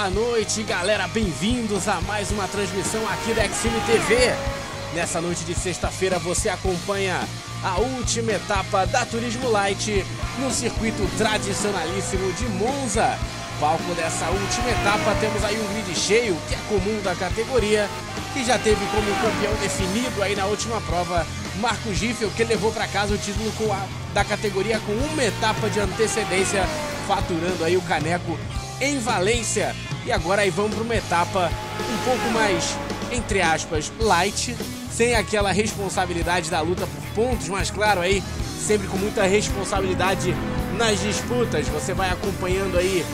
Boa noite, galera. Bem-vindos a mais uma transmissão aqui da Xime TV. Nessa noite de sexta-feira você acompanha a última etapa da Turismo Light no circuito tradicionalíssimo de Monza. Palco dessa última etapa temos aí um grid cheio, que é comum da categoria, que já teve como campeão definido aí na última prova Marco Giffel, que levou para casa o título da categoria com uma etapa de antecedência, faturando aí o caneco em Valência. E agora aí vamos para uma etapa um pouco mais, entre aspas, light, sem aquela responsabilidade da luta por pontos, mas claro aí, sempre com muita responsabilidade nas disputas. Você vai acompanhando aí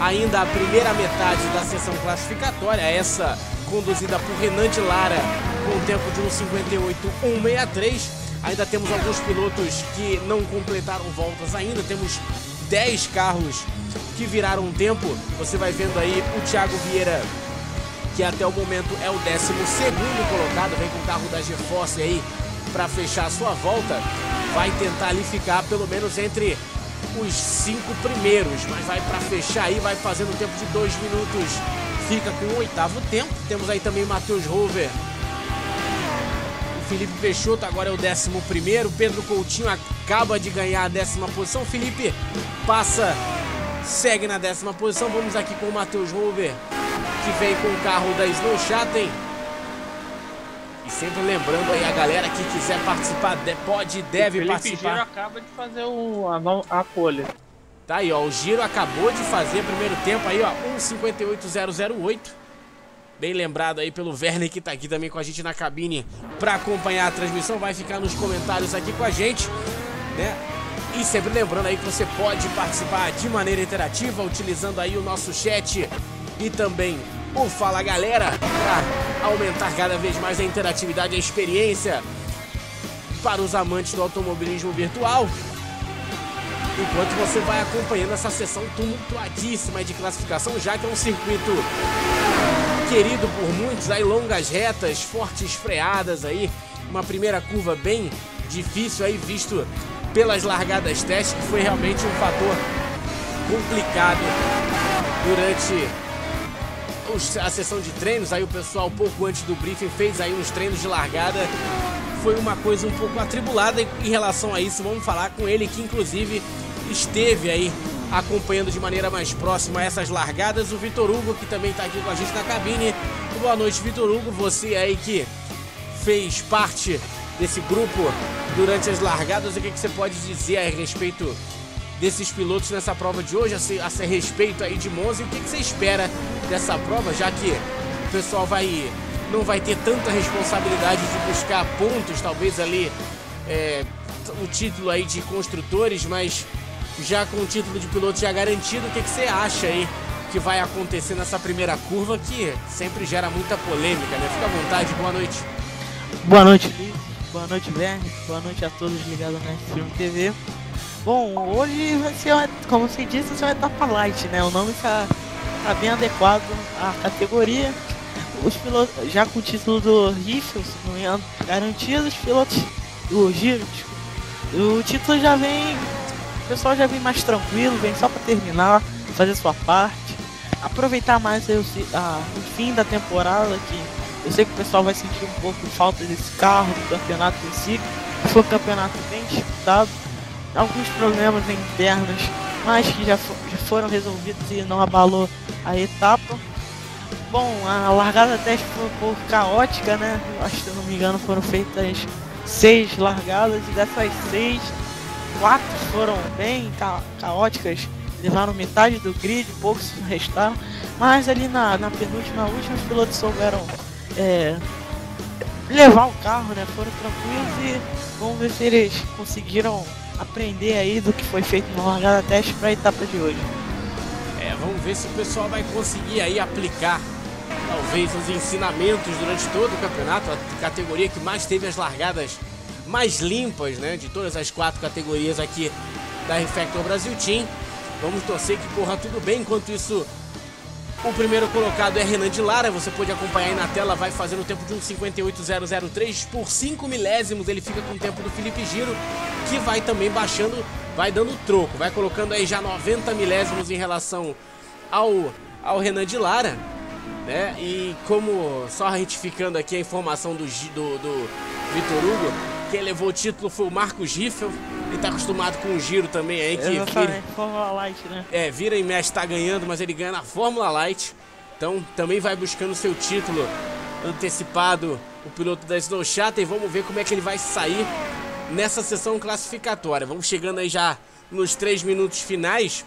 ainda a primeira metade da sessão classificatória, essa conduzida por Renan de Lara com o tempo de 1,58,163. Ainda temos alguns pilotos que não completaram voltas ainda, temos 10 carros que viraram um tempo. Você vai vendo aí o Thiago Vieira, que até o momento é o 12 colocado, vem com o carro da GeForce aí para fechar a sua volta. Vai tentar ali ficar pelo menos entre os cinco primeiros, mas vai para fechar aí, vai fazendo um tempo de dois minutos, fica com o oitavo tempo. Temos aí também Matheus Rover. O Felipe Peixoto agora é o décimo primeiro. Pedro Coutinho acaba de ganhar a décima posição. Felipe passa segue na décima posição. Vamos aqui com o Matheus Rover, que vem com o carro da Snow Chatten. E sempre lembrando aí a galera que quiser participar, pode e deve o participar. O Giro acaba de fazer o, a, a folha. Tá aí, ó. O Giro acabou de fazer primeiro tempo aí, ó. 1,58,008. Bem lembrado aí pelo Werner que tá aqui também com a gente na cabine para acompanhar a transmissão. Vai ficar nos comentários aqui com a gente, né? E sempre lembrando aí que você pode participar de maneira interativa utilizando aí o nosso chat e também o Fala Galera para aumentar cada vez mais a interatividade e a experiência para os amantes do automobilismo virtual. Enquanto você vai acompanhando essa sessão tumultuadíssima de classificação, já que é um circuito querido por muitos, aí longas retas, fortes freadas aí, uma primeira curva bem difícil aí visto pelas largadas teste, que foi realmente um fator complicado durante a sessão de treinos. Aí o pessoal, pouco antes do briefing, fez aí uns treinos de largada. Foi uma coisa um pouco atribulada em relação a isso. Vamos falar com ele, que inclusive esteve aí acompanhando de maneira mais próxima essas largadas. O Vitor Hugo, que também está aqui com a gente na cabine. Boa noite, Vitor Hugo. Você aí que fez parte desse grupo durante as largadas. O que, que você pode dizer a respeito desses pilotos nessa prova de hoje, a, ser, respeito aí de Monza? E o que, que você espera dessa prova, já que o pessoal vai não vai ter tanta responsabilidade de buscar pontos, talvez ali é, o título aí de construtores, mas já com o título de piloto já garantido, o que, que você acha aí que vai acontecer nessa primeira curva que sempre gera muita polêmica, né? Fica à vontade, boa noite. Boa noite. Boa noite, Verne. Boa noite a todos ligados na Stream TV. Bom, hoje vai ser, como você disse, vai ser uma etapa light, né? O nome está tá bem adequado à categoria. Os pilotos, já com o título do Riffle, se não me engano, garantido, os pilotos do Giro, o título já vem, o pessoal já vem mais tranquilo, vem só para terminar, fazer sua parte, aproveitar mais o, a, o fim da temporada que eu sei que o pessoal vai sentir um pouco falta desse carro, do campeonato em si. Foi um campeonato bem disputado, alguns problemas internos, mas que já, já foram resolvidos e não abalou a etapa. Bom, a largada até foi um pouco caótica, né? Eu acho que, se não me engano, foram feitas seis largadas e dessas seis, quatro foram bem ca caóticas, levaram metade do grid, poucos restaram. Mas ali na, na penúltima, última, os pilotos souberam é, levar o carro, né? Foram tranquilos e vamos ver se eles conseguiram aprender aí do que foi feito na largada teste para a etapa de hoje. É, vamos ver se o pessoal vai conseguir aí aplicar talvez os ensinamentos durante todo o campeonato, a categoria que mais teve as largadas mais limpas, né, de todas as quatro categorias aqui da Refactor Brasil Team. Vamos torcer que corra tudo bem, enquanto isso o primeiro colocado é Renan de Lara, você pode acompanhar aí na tela, vai fazendo o tempo de 1,58,003. Por 5 milésimos ele fica com o tempo do Felipe Giro, que vai também baixando, vai dando troco, vai colocando aí já 90 milésimos em relação ao ao Renan de Lara, né? E como, só retificando aqui a informação do, do, do Vitor Hugo, quem levou o título foi o Marcos Riffel. Ele tá acostumado com o giro também aí, que vira, Fórmula Light, né? É, vira e mexe, tá ganhando, mas ele ganha na Fórmula Light. Então também vai buscando seu título antecipado, o piloto da Snow Chatter. E vamos ver como é que ele vai sair nessa sessão classificatória. Vamos chegando aí já nos três minutos finais.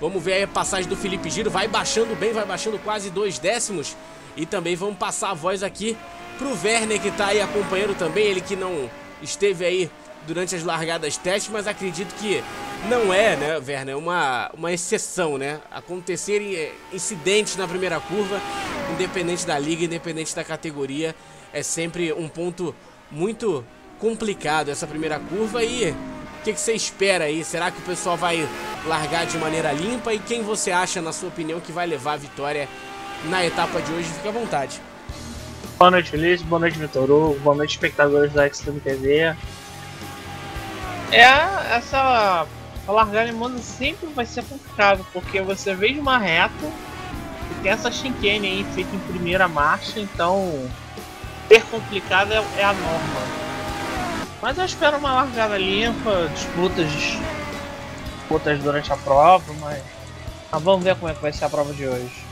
Vamos ver aí a passagem do Felipe Giro. Vai baixando bem, vai baixando quase dois décimos. E também vamos passar a voz aqui pro Werner que tá aí acompanhando também. Ele que não esteve aí durante as largadas testes, mas acredito que não é, né, Werner, uma, uma exceção, né? Acontecerem eh, incidentes na primeira curva, independente da liga, independente da categoria, é sempre um ponto muito complicado essa primeira curva e o que, que, você espera aí? Será que o pessoal vai largar de maneira limpa? E quem você acha, na sua opinião, que vai levar a vitória na etapa de hoje? Fique à vontade. Boa noite, Feliz. Boa noite, Vitor Hugo. Boa noite, espectadores da Extreme TV. É, essa largar em mundo sempre vai ser complicado, porque você veio de uma reta e tem essa chicane aí feita em primeira marcha, então ser complicado é, é a norma. Mas eu espero uma largada limpa, disputas, disputas durante a prova, mas, mas vamos ver como é que vai ser a prova de hoje.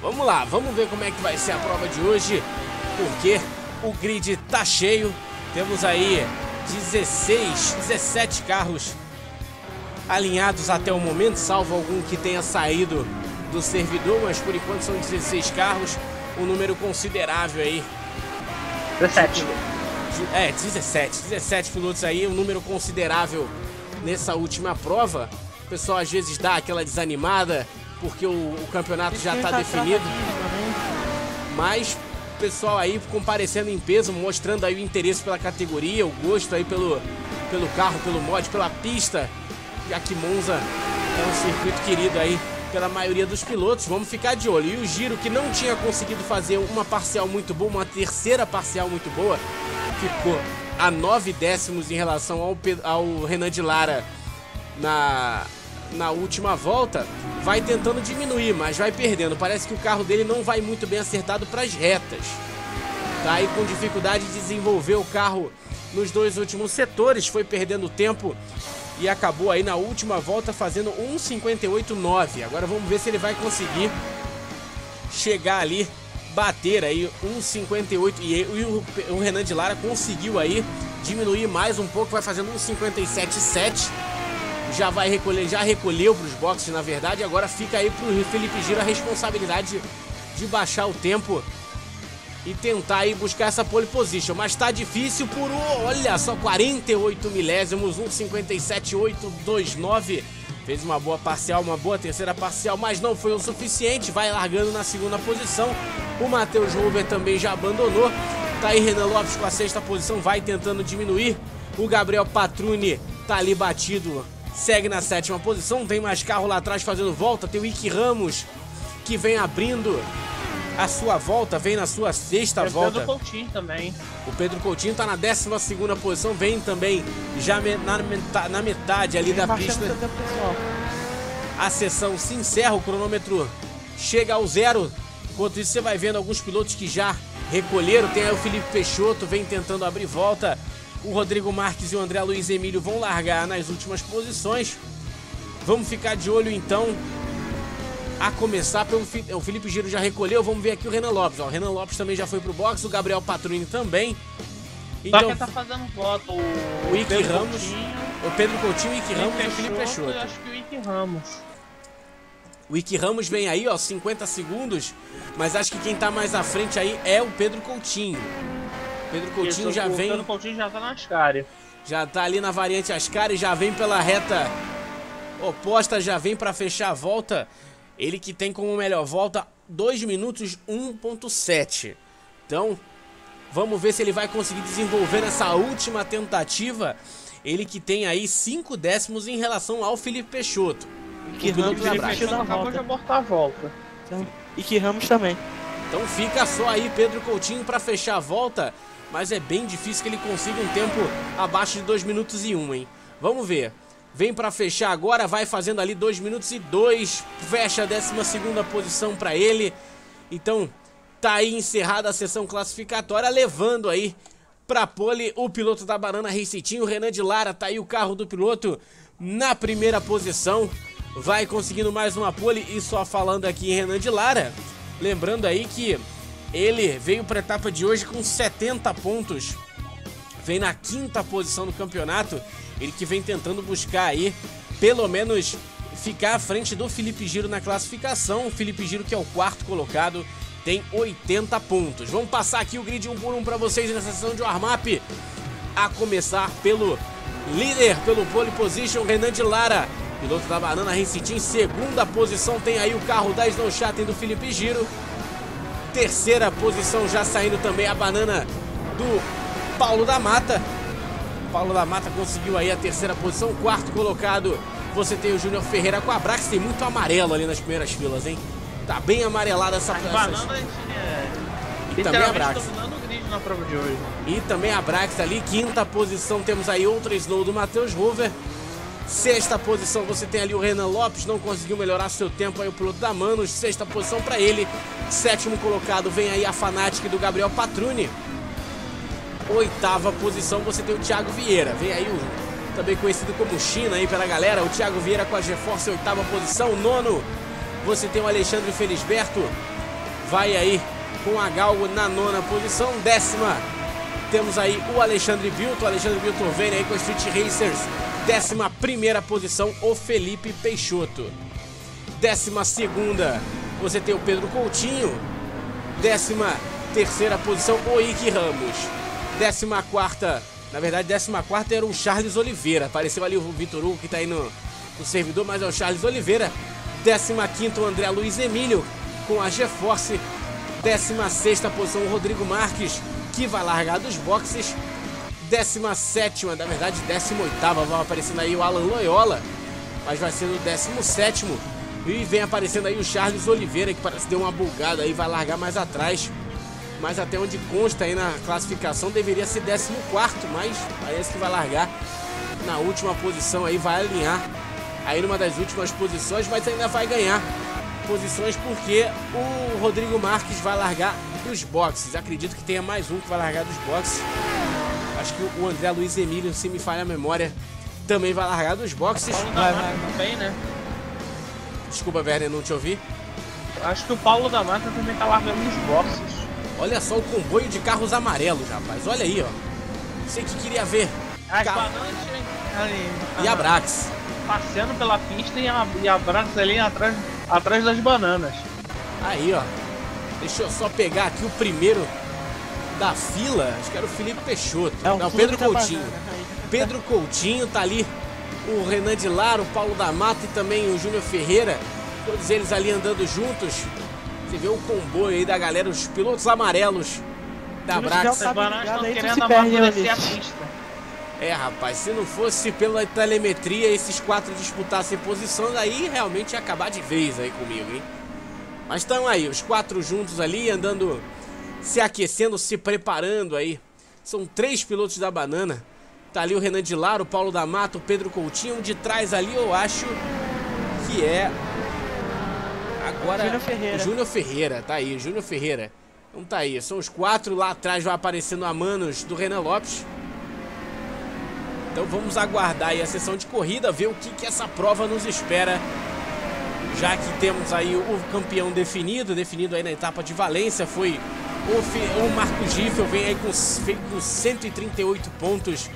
Vamos lá, vamos ver como é que vai ser a prova de hoje, porque o grid tá cheio. Temos aí 16, 17 carros alinhados até o momento, salvo algum que tenha saído do servidor, mas por enquanto são 16 carros, um número considerável aí. 17. É, 17. 17 pilotos aí, um número considerável nessa última prova. O pessoal às vezes dá aquela desanimada porque o, o campeonato já está definido. Mas o pessoal aí comparecendo em peso, mostrando aí o interesse pela categoria, o gosto aí pelo, pelo carro, pelo mod, pela pista já que Monza é um circuito querido aí pela maioria dos pilotos. Vamos ficar de olho. E o Giro, que não tinha conseguido fazer uma parcial muito boa, uma terceira parcial muito boa, ficou a nove décimos em relação ao, ao Renan de Lara na, na última volta, vai tentando diminuir, mas vai perdendo. Parece que o carro dele não vai muito bem acertado para as retas. Tá aí com dificuldade de desenvolver o carro nos dois últimos setores, foi perdendo tempo e acabou aí na última volta fazendo 1,58,9. Agora vamos ver se ele vai conseguir chegar ali, bater aí 1,58 e, o, o Renan de Lara conseguiu aí diminuir mais um pouco, vai fazendo 1,57,7. Já vai recolher, já recolheu para os boxes na verdade, agora fica aí para o Felipe Giro a responsabilidade de baixar o tempo e tentar aí buscar essa pole position. Mas tá difícil por, olha só, 48 milésimos, 1,57,829. Fez uma boa parcial, uma boa terceira parcial, mas não foi o suficiente. Vai largando na segunda posição. O Matheus Ruber também já abandonou. Tá aí Renan Lopes com a sexta posição, vai tentando diminuir. O Gabriel Patruni tá ali batido, segue na sétima posição. Tem mais carro lá atrás fazendo volta. Tem o Ike Ramos que vem abrindo a sua volta, vem na sua sexta volta. O Pedro Coutinho também. O Pedro Coutinho tá na 12 posição, vem também já na, metade, na metade ali da pista. A sessão se encerra, o cronômetro chega ao zero. Enquanto isso, você vai vendo alguns pilotos que já recolheram. Tem aí o Felipe Peixoto, vem tentando abrir volta. O Rodrigo Marques e o André Luiz Emílio vão largar nas últimas posições. Vamos ficar de olho então a começar pelo o Felipe Giro já recolheu. Vamos ver aqui o Renan Lopes. Ó, o Renan Lopes também já foi pro box, o Gabriel Patruni também. Então, tá fazendo voto o, o Ike Pedro Ramos, Coutinho, o Pedro Coutinho, o Ike Ramos e o Felipe Peixoto. Acho que o Ike Ramos. O Ike Ramos vem aí, ó, 50 segundos, mas acho que quem tá mais à frente aí é o Pedro Coutinho. Pedro Coutinho já o vem. Pedro Coutinho já tá na Ascari. Já tá ali na variante Ascari, já vem pela reta oposta, já vem para fechar a volta. Ele que tem como melhor volta 2 minutos 1.7. Então, vamos ver se ele vai conseguir desenvolver nessa última tentativa. Ele que tem aí 5 décimos em relação ao Felipe Peixoto. Que Ramos Felipe Peixoto acabou de abortar a volta. Então, e que Ramos também. Então fica só aí Pedro Coutinho para fechar a volta. Mas é bem difícil que ele consiga um tempo abaixo de 2 minutos e 1, um, hein? Vamos ver. Vem para fechar agora, vai fazendo ali 2 minutos e 2. Fecha a 12 posição para ele. Então, tá aí encerrada a sessão classificatória, levando aí pra pole o piloto da Banana Race o Renan de Lara. Tá aí o carro do piloto na primeira posição. Vai conseguindo mais uma pole. E só falando aqui em Renan de Lara, lembrando aí que ele veio para a etapa de hoje com 70 pontos. Vem na quinta posição do campeonato. Ele que vem tentando buscar aí, pelo menos, ficar à frente do Felipe Giro na classificação. O Felipe Giro, que é o quarto colocado, tem 80 pontos. Vamos passar aqui o grid um por um para vocês nessa sessão de warm-up. A começar pelo líder, pelo pole position, Renan de Lara. Piloto da Banana Race Team, segunda posição tem aí o carro da Snow Chatten do Felipe Giro. Terceira posição já saindo também a banana do Paulo da Mata. Paulo da Mata conseguiu aí a terceira posição. Quarto colocado, você tem o Júnior Ferreira com a Brax. Tem muito amarelo ali nas primeiras filas, hein? Tá bem amarelada essa As bananas, é, e também a Brax. na prova de hoje. E também a Brax ali, quinta posição, temos aí outra Snow do Matheus Rover. Sexta posição você tem ali o Renan Lopes, não conseguiu melhorar seu tempo aí o piloto da Manos, sexta posição para ele. Sétimo colocado vem aí a Fanatic do Gabriel Patruni. Oitava posição você tem o Thiago Vieira, vem aí o também conhecido como China aí pela galera, o Thiago Vieira com a GeForce oitava posição. Nono você tem o Alexandre Felisberto, vai aí com a Galgo na nona posição. Décima temos aí o Alexandre Bilton, o Alexandre Bilton vem aí com a Street Racers 11 primeira posição, o Felipe Peixoto. 12 segunda, você tem o Pedro Coutinho. 13 terceira posição, o Ike Ramos. 14 quarta, na verdade, 14 quarta era o Charles Oliveira. Apareceu ali o Vitor Hugo que está aí no, no servidor, mas é o Charles Oliveira. 15 quinto, o André Luiz Emílio com a GeForce. 16 posição, o Rodrigo Marques, que vai largar dos boxes. 17, na verdade 18, vai aparecendo aí o Alan Loyola, mas vai ser no 17. E vem aparecendo aí o Charles Oliveira, que parece ter uma bugada aí, vai largar mais atrás. Mas até onde consta aí na classificação deveria ser 14, mas parece que vai largar na última posição aí, vai alinhar aí numa das últimas posições, mas ainda vai ganhar posições porque o Rodrigo Marques vai largar dos boxes. Acredito que tenha mais um que vai largar dos boxes. Acho que o André Luiz Emílio, se me falha a memória, também vai largar dos boxes. Paulo da Mata também, né? Desculpa, Werner, não te ouvi. Acho que o Paulo da Mata também tá largando nos boxes. Olha só o comboio de carros amarelos, rapaz. Olha aí, ó. Você que queria ver. As Car... ali. E a Brax. Passeando pela pista e a, e a Brax ali atrás, atrás das bananas. Aí, ó. Deixa eu só pegar aqui o primeiro da fila, acho que era o Felipe Peixoto. É, Não, Pedro Coutinho. Pedro Coutinho tá ali, o Renan de Lara, o Paulo da Mata e também o Júnior Ferreira. Todos eles ali andando juntos. Você vê o comboio aí da galera, os pilotos amarelos da Brax. É, rapaz, se não fosse pela telemetria esses quatro disputassem posições, aí realmente ia acabar de vez aí comigo, hein? Mas estão aí, os quatro juntos ali, andando se aquecendo, se preparando aí. São três pilotos da banana. Tá ali o Renan de Lara, o Paulo da Mata, o Pedro Coutinho. De trás ali eu acho que é. Agora. Júnior Ferreira. Júnior Ferreira, tá aí, Júnior Ferreira. Então tá aí, são os quatro. Lá atrás vai aparecendo a Manos do Renan Lopes. Então vamos aguardar aí a sessão de corrida, ver o que, que essa prova nos espera. Já que temos aí o campeão definido, definido aí na etapa de Valência, foi o, o Marco Giffel vem aí com, com 138 pontos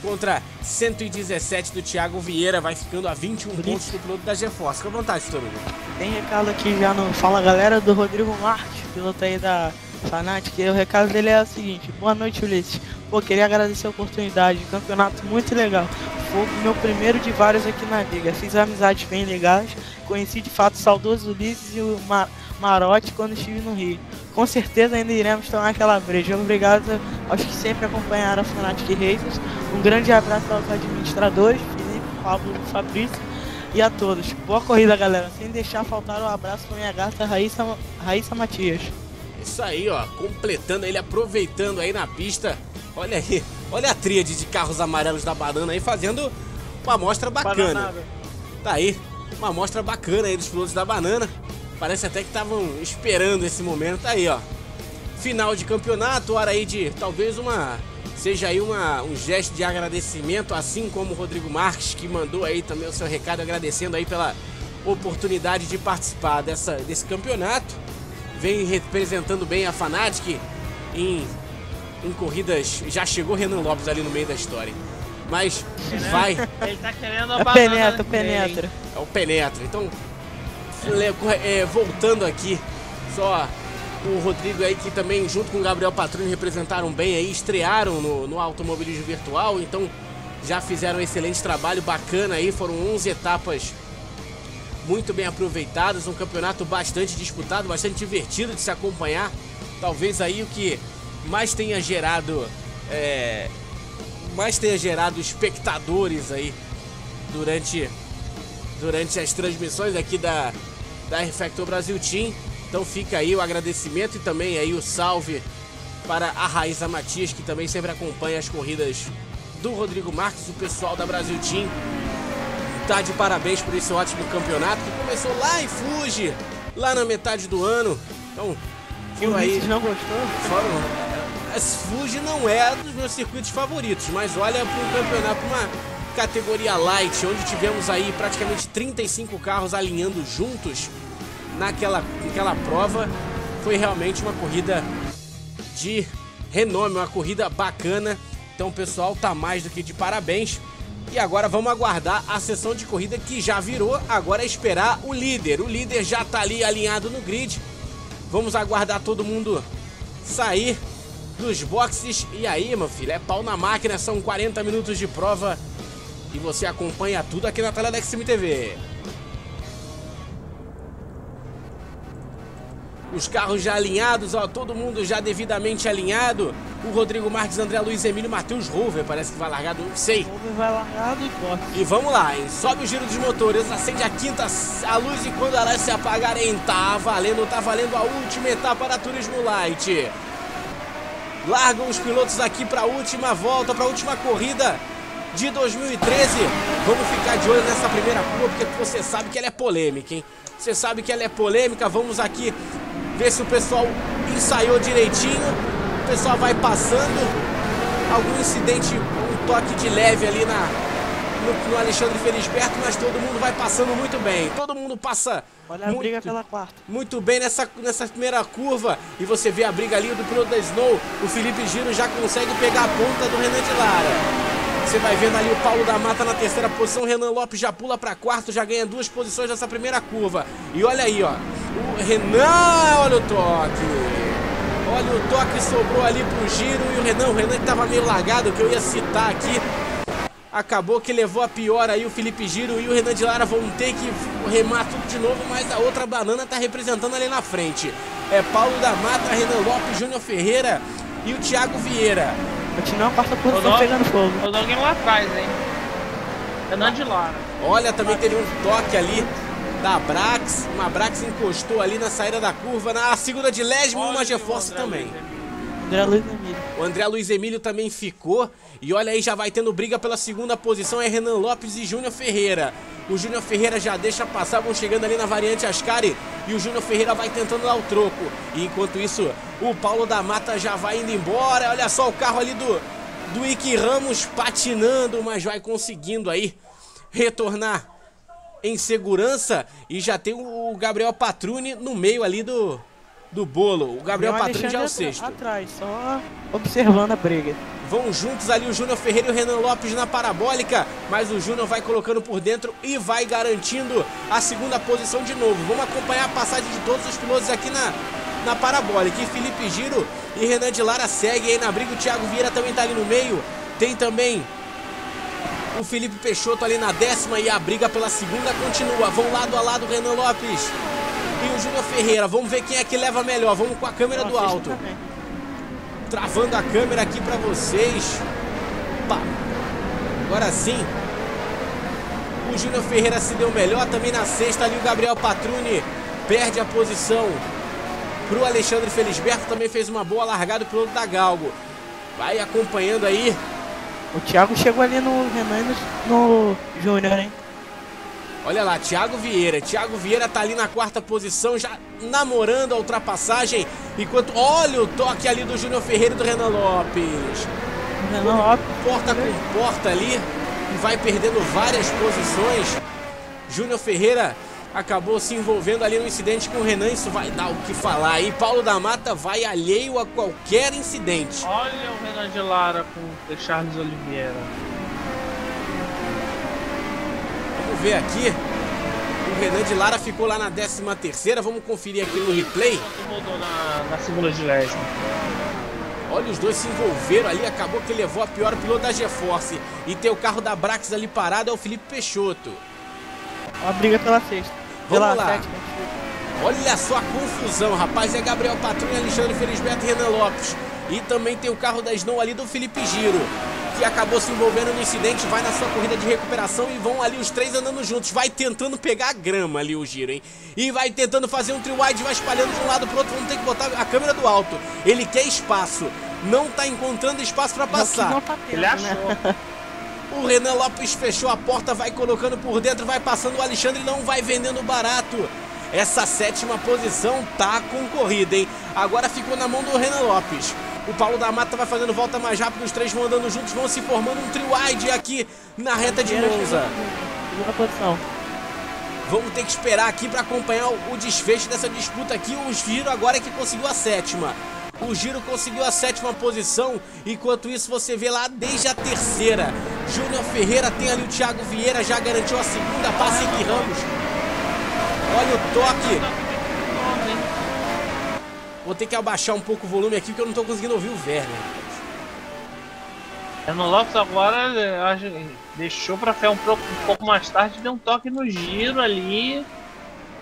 contra 117 do Thiago Vieira, vai ficando a 21 Por pontos do piloto da GeForce. Fica à vontade, Torugo. Tem recado aqui já no Fala Galera do Rodrigo Marques, piloto aí da Fanatic. E o recado dele é o seguinte: Boa noite, Ulisses. Pô, queria agradecer a oportunidade, campeonato muito legal. Foi o meu primeiro de vários aqui na liga. Fiz amizades bem legais, conheci de fato o saudoso Ulisses e o Mar Marote quando estive no Rio com certeza ainda iremos tomar aquela breja. Obrigado aos que sempre acompanharam a Fnatic Racers. Um grande abraço aos administradores, Felipe, Pablo, Fabrício e a todos. Boa corrida, galera. Sem deixar faltar o um abraço para minha gata Raíssa, Raíssa Matias. Isso aí, ó. Completando ele, aproveitando aí na pista. Olha aí, olha a tríade de carros amarelos da banana aí fazendo uma amostra bacana. Tá aí, uma amostra bacana aí dos pilotos da banana. Parece até que estavam esperando esse momento. Tá aí, ó. Final de campeonato, hora aí de talvez uma. Seja aí uma, um gesto de agradecimento, assim como o Rodrigo Marques, que mandou aí também o seu recado agradecendo aí pela oportunidade de participar dessa, desse campeonato. Vem representando bem a Fanatic em, em corridas. Já chegou Renan Lopes ali no meio da história. Mas vai. Ele tá querendo a É banana penetra, dele, penetra. hein? É o Penetra. Então, é, voltando aqui, só o Rodrigo aí que também, junto com o Gabriel Patrulho, representaram bem aí, estrearam no, no automobilismo virtual, então já fizeram um excelente trabalho, bacana aí, foram 11 etapas muito bem aproveitadas, um campeonato bastante disputado, bastante divertido de se acompanhar. Talvez aí o que mais tenha gerado, é, mais tenha gerado espectadores aí durante durante as transmissões aqui da, da Refactor Brasil Team. Então fica aí o agradecimento e também aí o salve para a Raíssa Matias, que também sempre acompanha as corridas do Rodrigo Marques, o pessoal da Brasil Team. Tá de parabéns por esse ótimo campeonato que começou lá em Fuji, lá na metade do ano. Então, O aí. Não gostou? Foram. As Fuji não é dos meus circuitos favoritos, mas olha para um campeonato, uma categoria light, onde tivemos aí praticamente 35 carros alinhando juntos naquela, naquela prova, foi realmente uma corrida de renome, uma corrida bacana. Então o pessoal tá mais do que de parabéns. E agora vamos aguardar a sessão de corrida que já virou. Agora é esperar o líder. O líder já tá ali alinhado no grid. Vamos aguardar todo mundo sair dos boxes. E aí, meu filho, é pau na máquina. São 40 minutos de prova. E você acompanha tudo aqui na tela da XM TV. Os carros já alinhados, ó, todo mundo já devidamente alinhado. O Rodrigo Marques, André Luiz Emílio, Matheus Rover, parece que vai largar do. Sei. O Wolver vai largado e corta. E vamos lá, hein? Sobe o giro dos motores, acende a quinta a luz e quando elas se apagarem, tá valendo, tá valendo a última etapa da Turismo Light. Largam os pilotos aqui para a última volta, para a última corrida de 2013. Vamos ficar de olho nessa primeira curva, porque você sabe que ela é polêmica, hein? Você sabe que ela é polêmica. Vamos aqui ver se o pessoal ensaiou direitinho. O pessoal vai passando. Algum incidente, um toque de leve ali na, no, no Alexandre Felisberto, mas todo mundo vai passando muito bem. Todo mundo passa Olha a muito, briga pela quarta. muito bem nessa, nessa primeira curva. E você vê a briga ali do piloto da Snow. O Felipe Giro já consegue pegar a ponta do Renan de Lara. Você vai vendo ali o Paulo da Mata na terceira posição. Renan Lopes já pula para quarto, já ganha duas posições nessa primeira curva. E olha aí, ó. O Renan, olha o toque. Olha o toque sobrou ali pro Giro e o Renan, o Renan que tava meio largado, que eu ia citar aqui. Acabou que levou a pior aí o Felipe Giro e o Renan de Lara vão ter que remar tudo de novo, mas a outra banana tá representando ali na frente. É Paulo da Mata, Renan Lopes, Júnior Ferreira e o Thiago Vieira. Continua a quarta posição pegando fogo. Rodou alguém lá atrás, hein? Renan de Lara. Olha, também teve um toque ali da Brax. Uma Brax encostou ali na saída da curva. Na segunda de Lesmo e uma GeForce também. André Luiz Emílio. O André Luiz Emílio também ficou. E olha aí, já vai tendo briga pela segunda posição. É Renan Lopes e Júnior Ferreira. O Júnior Ferreira já deixa passar, vão chegando ali na variante Ascari. E o Júnior Ferreira vai tentando dar o troco. E enquanto isso, o Paulo da Mata já vai indo embora. Olha só o carro ali do, do Ike Ramos patinando, mas vai conseguindo aí retornar em segurança. E já tem o Gabriel Patrune no meio ali do, do bolo. O Gabriel Patrune já é o sexto. Atrás, só observando a briga. Vão juntos ali o Júnior Ferreira e o Renan Lopes na parabólica, mas o Júnior vai colocando por dentro e vai garantindo a segunda posição de novo. Vamos acompanhar a passagem de todos os pilotos aqui na, na parabólica. E Felipe Giro e Renan de Lara seguem aí na briga. O Thiago Vieira também tá ali no meio. Tem também o Felipe Peixoto ali na décima e a briga pela segunda continua. Vão lado a lado o Renan Lopes e o Júnior Ferreira. Vamos ver quem é que leva melhor. Vamos com a câmera do alto. Travando a câmera aqui pra vocês. Agora sim. O Júnior Ferreira se deu melhor. Também na sexta ali o Gabriel Patrune perde a posição pro Alexandre Felisberto. Também fez uma boa largada o piloto da Galgo. Vai acompanhando aí O Thiago chegou ali no Renan no, no Júnior, hein? Olha lá, Thiago Vieira. Thiago Vieira tá ali na quarta posição, já namorando a ultrapassagem. Enquanto. Olha o toque ali do Júnior Ferreira e do Renan Lopes. Renan Lopes. Porta com porta ali. E vai perdendo várias posições. Júnior Ferreira acabou se envolvendo ali no incidente com o Renan. Isso vai dar o que falar. E Paulo da Mata vai alheio a qualquer incidente. Olha o Renan de Lara com o Charles Oliveira. Vamos ver aqui. O Renan de Lara ficou lá na 13 terceira. Vamos conferir aqui no replay. Mudou na, na segunda de lésbica. Olha, os dois se envolveram ali. Acabou que levou a pior piloto da GeForce. E tem o carro da Brax ali parado. É o Felipe Peixoto. A briga pela sexta. Vamos Pela lá. Olha só a confusão, rapaz. É Gabriel Patrulha, Alexandre Felisberto e Renan Lopes. E também tem o carro da Snow ali do Felipe Giro. Que acabou se envolvendo no incidente, vai na sua corrida de recuperação e vão ali os três andando juntos. Vai tentando pegar a grama ali o giro, hein? E vai tentando fazer um tri-wide, vai espalhando de um lado pro outro. Vamos ter que botar a câmera do alto. Ele quer espaço. Não tá encontrando espaço pra que passar. não tá tendo, Ele né? achou. O Renan Lopes fechou a porta, vai colocando por dentro, vai passando o Alexandre, não vai vendendo barato. Essa sétima posição tá concorrida, hein? Agora ficou na mão do Renan Lopes. O Paulo da Mata vai fazendo volta mais rápido, os três vão andando juntos, vão se formando um tri-wide aqui na reta de Monza. Segunda posição. Vamos ter que esperar aqui para acompanhar o desfecho dessa disputa aqui. O Giro agora é que conseguiu a sétima. O Giro conseguiu a sétima posição, enquanto isso você vê lá desde a terceira. Júnior Ferreira tem ali o Thiago Vieira, já garantiu a segunda, passa Henrique Ramos. Olha o toque. Vou ter que abaixar um pouco o volume aqui porque eu não tô conseguindo ouvir o Werner. Renan Lopes agora acho- deixou pra ficar um pouco, um pouco mais tarde, deu um toque no giro ali.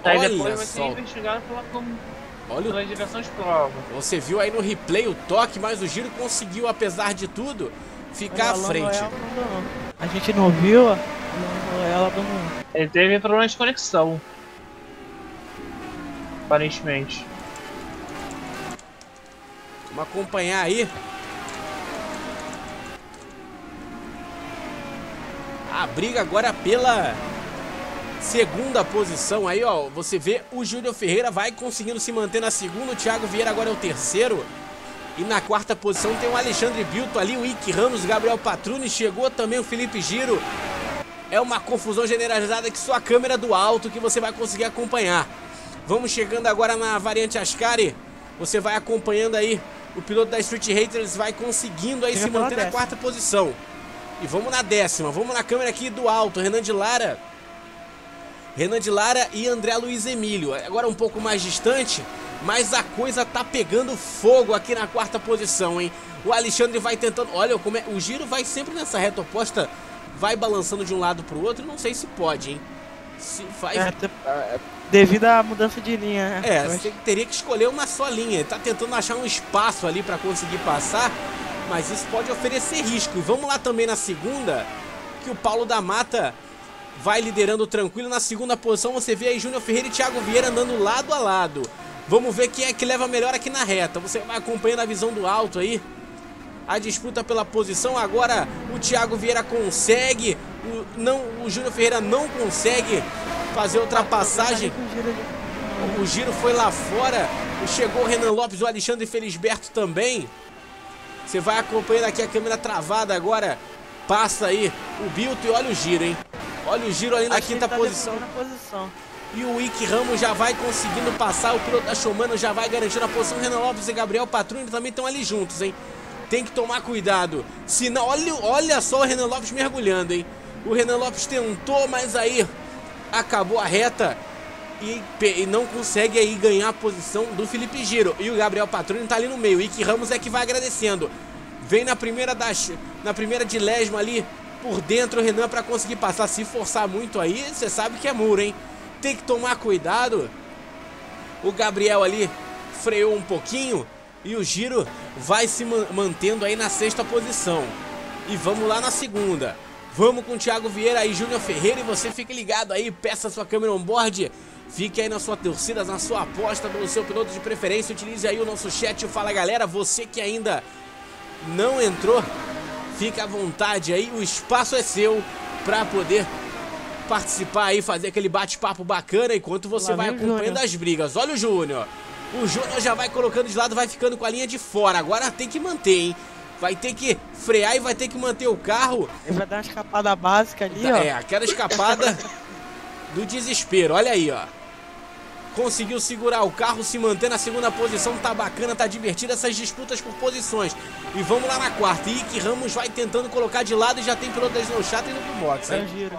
Aí Olha depois vai ser investigado pela, Olha o pela direção de prova. Você viu aí no replay o toque, mas o Giro conseguiu, apesar de tudo, ficar à frente. Royal não abandonou. A gente não viu, abandonou. Ele teve problema de conexão. Aparentemente. Vamos acompanhar aí. A briga agora pela segunda posição aí, ó. Você vê o Júlio Ferreira vai conseguindo se manter na segunda, o Thiago Vieira agora é o terceiro. E na quarta posição tem o Alexandre Bilto ali, o Ike Ramos, Gabriel Patruni, chegou também o Felipe Giro. É uma confusão generalizada que só a câmera do alto que você vai conseguir acompanhar. Vamos chegando agora na variante Ascari. Você vai acompanhando aí o piloto da Street Haters vai conseguindo aí se manter na quarta posição. E vamos na décima, vamos na câmera aqui do alto, Renan de Lara. Renan de Lara e André Luiz Emílio. Agora um pouco mais distante, mas a coisa tá pegando fogo aqui na quarta posição, hein? O Alexandre vai tentando. Olha, como é... o giro vai sempre nessa reta oposta, vai balançando de um lado pro outro. Não sei se pode, hein? Se faz. É, devido à mudança de linha, né? É, você teria que escolher uma só linha. Ele tá tentando achar um espaço ali para conseguir passar, mas isso pode oferecer risco. E vamos lá também na segunda, que o Paulo da Mata vai liderando tranquilo. Na segunda posição você vê aí Júnior Ferreira e Thiago Vieira andando lado a lado. Vamos ver quem é que leva melhor aqui na reta. Você vai acompanhando a visão do alto aí. A disputa pela posição. Agora o Thiago Vieira consegue. O, não, o Júnior Ferreira não consegue fazer ultrapassagem. O giro foi lá fora. Chegou o Renan Lopes, o Alexandre Felisberto também. Você vai acompanhando aqui a câmera travada agora. Passa aí o Bilto e olha o giro, hein? Olha o giro ali na Acho quinta tá posição. posição. E o Ike Ramos já vai conseguindo passar. O piloto da Showmano já vai garantindo a posição. Renan Lopes e Gabriel Patrulha também estão ali juntos, hein? Tem que tomar cuidado. Se não, olha, olha só o Renan Lopes mergulhando, hein? O Renan Lopes tentou, mas aí acabou a reta e, e não consegue aí ganhar a posição do Felipe Giro. E o Gabriel Patrulha tá ali no meio. O Ike Ramos é que vai agradecendo. Vem na primeira das na primeira de lesma ali por dentro o Renan para conseguir passar. Se forçar muito aí, você sabe que é muro, hein? Tem que tomar cuidado. O Gabriel ali freou um pouquinho e o giro vai se man- mantendo aí na sexta posição. E vamos lá na segunda. Vamos com o Thiago Vieira e Júnior Ferreira e você fique ligado aí, peça sua câmera on-board. Fique aí na sua torcida, na sua aposta pelo seu piloto de preferência. Utilize aí o nosso chat, o Fala Galera. Você que ainda não entrou, Fique à vontade aí, o espaço é seu para poder participar aí, fazer aquele bate-papo bacana enquanto você Lá vai acompanhando as brigas. Olha o Júnior. O Júnior já vai colocando de lado, vai ficando com a linha de fora. Agora tem que manter, hein? Vai ter que frear e vai ter que manter o carro. Ele vai dar uma escapada básica ali, ó. É, aquela escapada do desespero. Olha aí, ó. Conseguiu segurar o carro, se manter na segunda posição. Tá bacana, tá divertido essas disputas por posições. E vamos lá na quarta. Ike Ramos vai tentando colocar de lado e já tem piloto da Snow Chato indo pro box, É hein? o giro.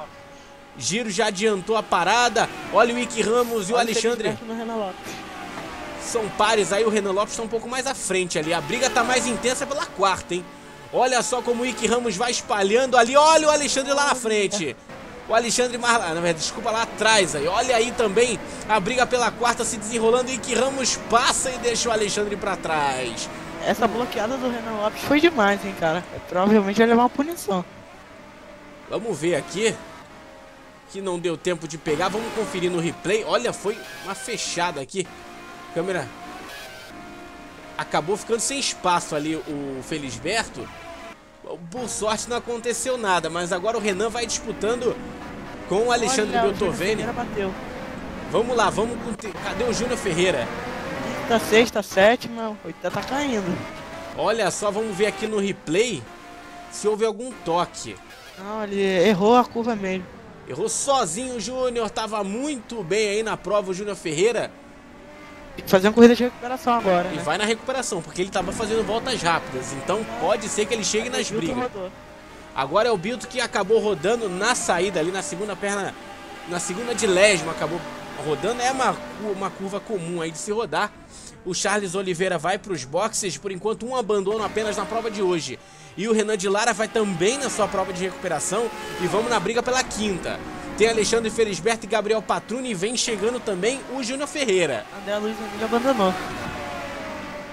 Giro já adiantou a parada. Olha o Ike Ramos e o Olha Alexandre. Felipe no Renan Lopes. São pares aí, o Renan Lopes tá um pouco mais à frente ali. A briga tá mais intensa pela quarta, hein? Olha só como o Ike Ramos vai espalhando ali. Olha o Alexandre lá na frente. O Alexandre não, desculpa, lá atrás aí. Olha aí também a briga pela quarta se desenrolando. Ike Ramos passa e deixa o Alexandre pra trás. Essa bloqueada do Renan Lopes foi demais, hein, cara. Provavelmente vai levar uma punição. Vamos ver aqui. Que não deu tempo de pegar. Vamos conferir no replay. Olha, foi uma fechada aqui. Câmera. Acabou ficando sem espaço ali o Felisberto. Por sorte não aconteceu nada. Mas agora o Renan vai disputando com o Alexandre Olha, Beltoveni. Bateu. Vamos lá, vamos com. Cadê o Júnior Ferreira? Quinta, sexta, sétima, oitava tá caindo. Olha só, vamos ver aqui no replay se houve algum toque. Não, ele errou a curva mesmo. Errou sozinho o Júnior, tava muito bem aí na prova o Júnior Ferreira. Tem que fazer uma corrida de recuperação agora, E né? vai na recuperação, porque ele tava fazendo voltas rápidas. Então pode ser que ele chegue nas brigas. rodou. Agora é o Bilto que acabou rodando na saída ali, na segunda perna, na segunda de lesma, acabou rodando. É uma, uma curva comum aí de se rodar. O Charles Oliveira vai para os boxes, por enquanto um abandono apenas na prova de hoje. E o Renan de Lara vai também na sua prova de recuperação e vamos na briga pela quinta. Tem Alexandre Felisberto e Gabriel Patruni e vem chegando também o Júnior Ferreira. André Luiz Emílio abandonou.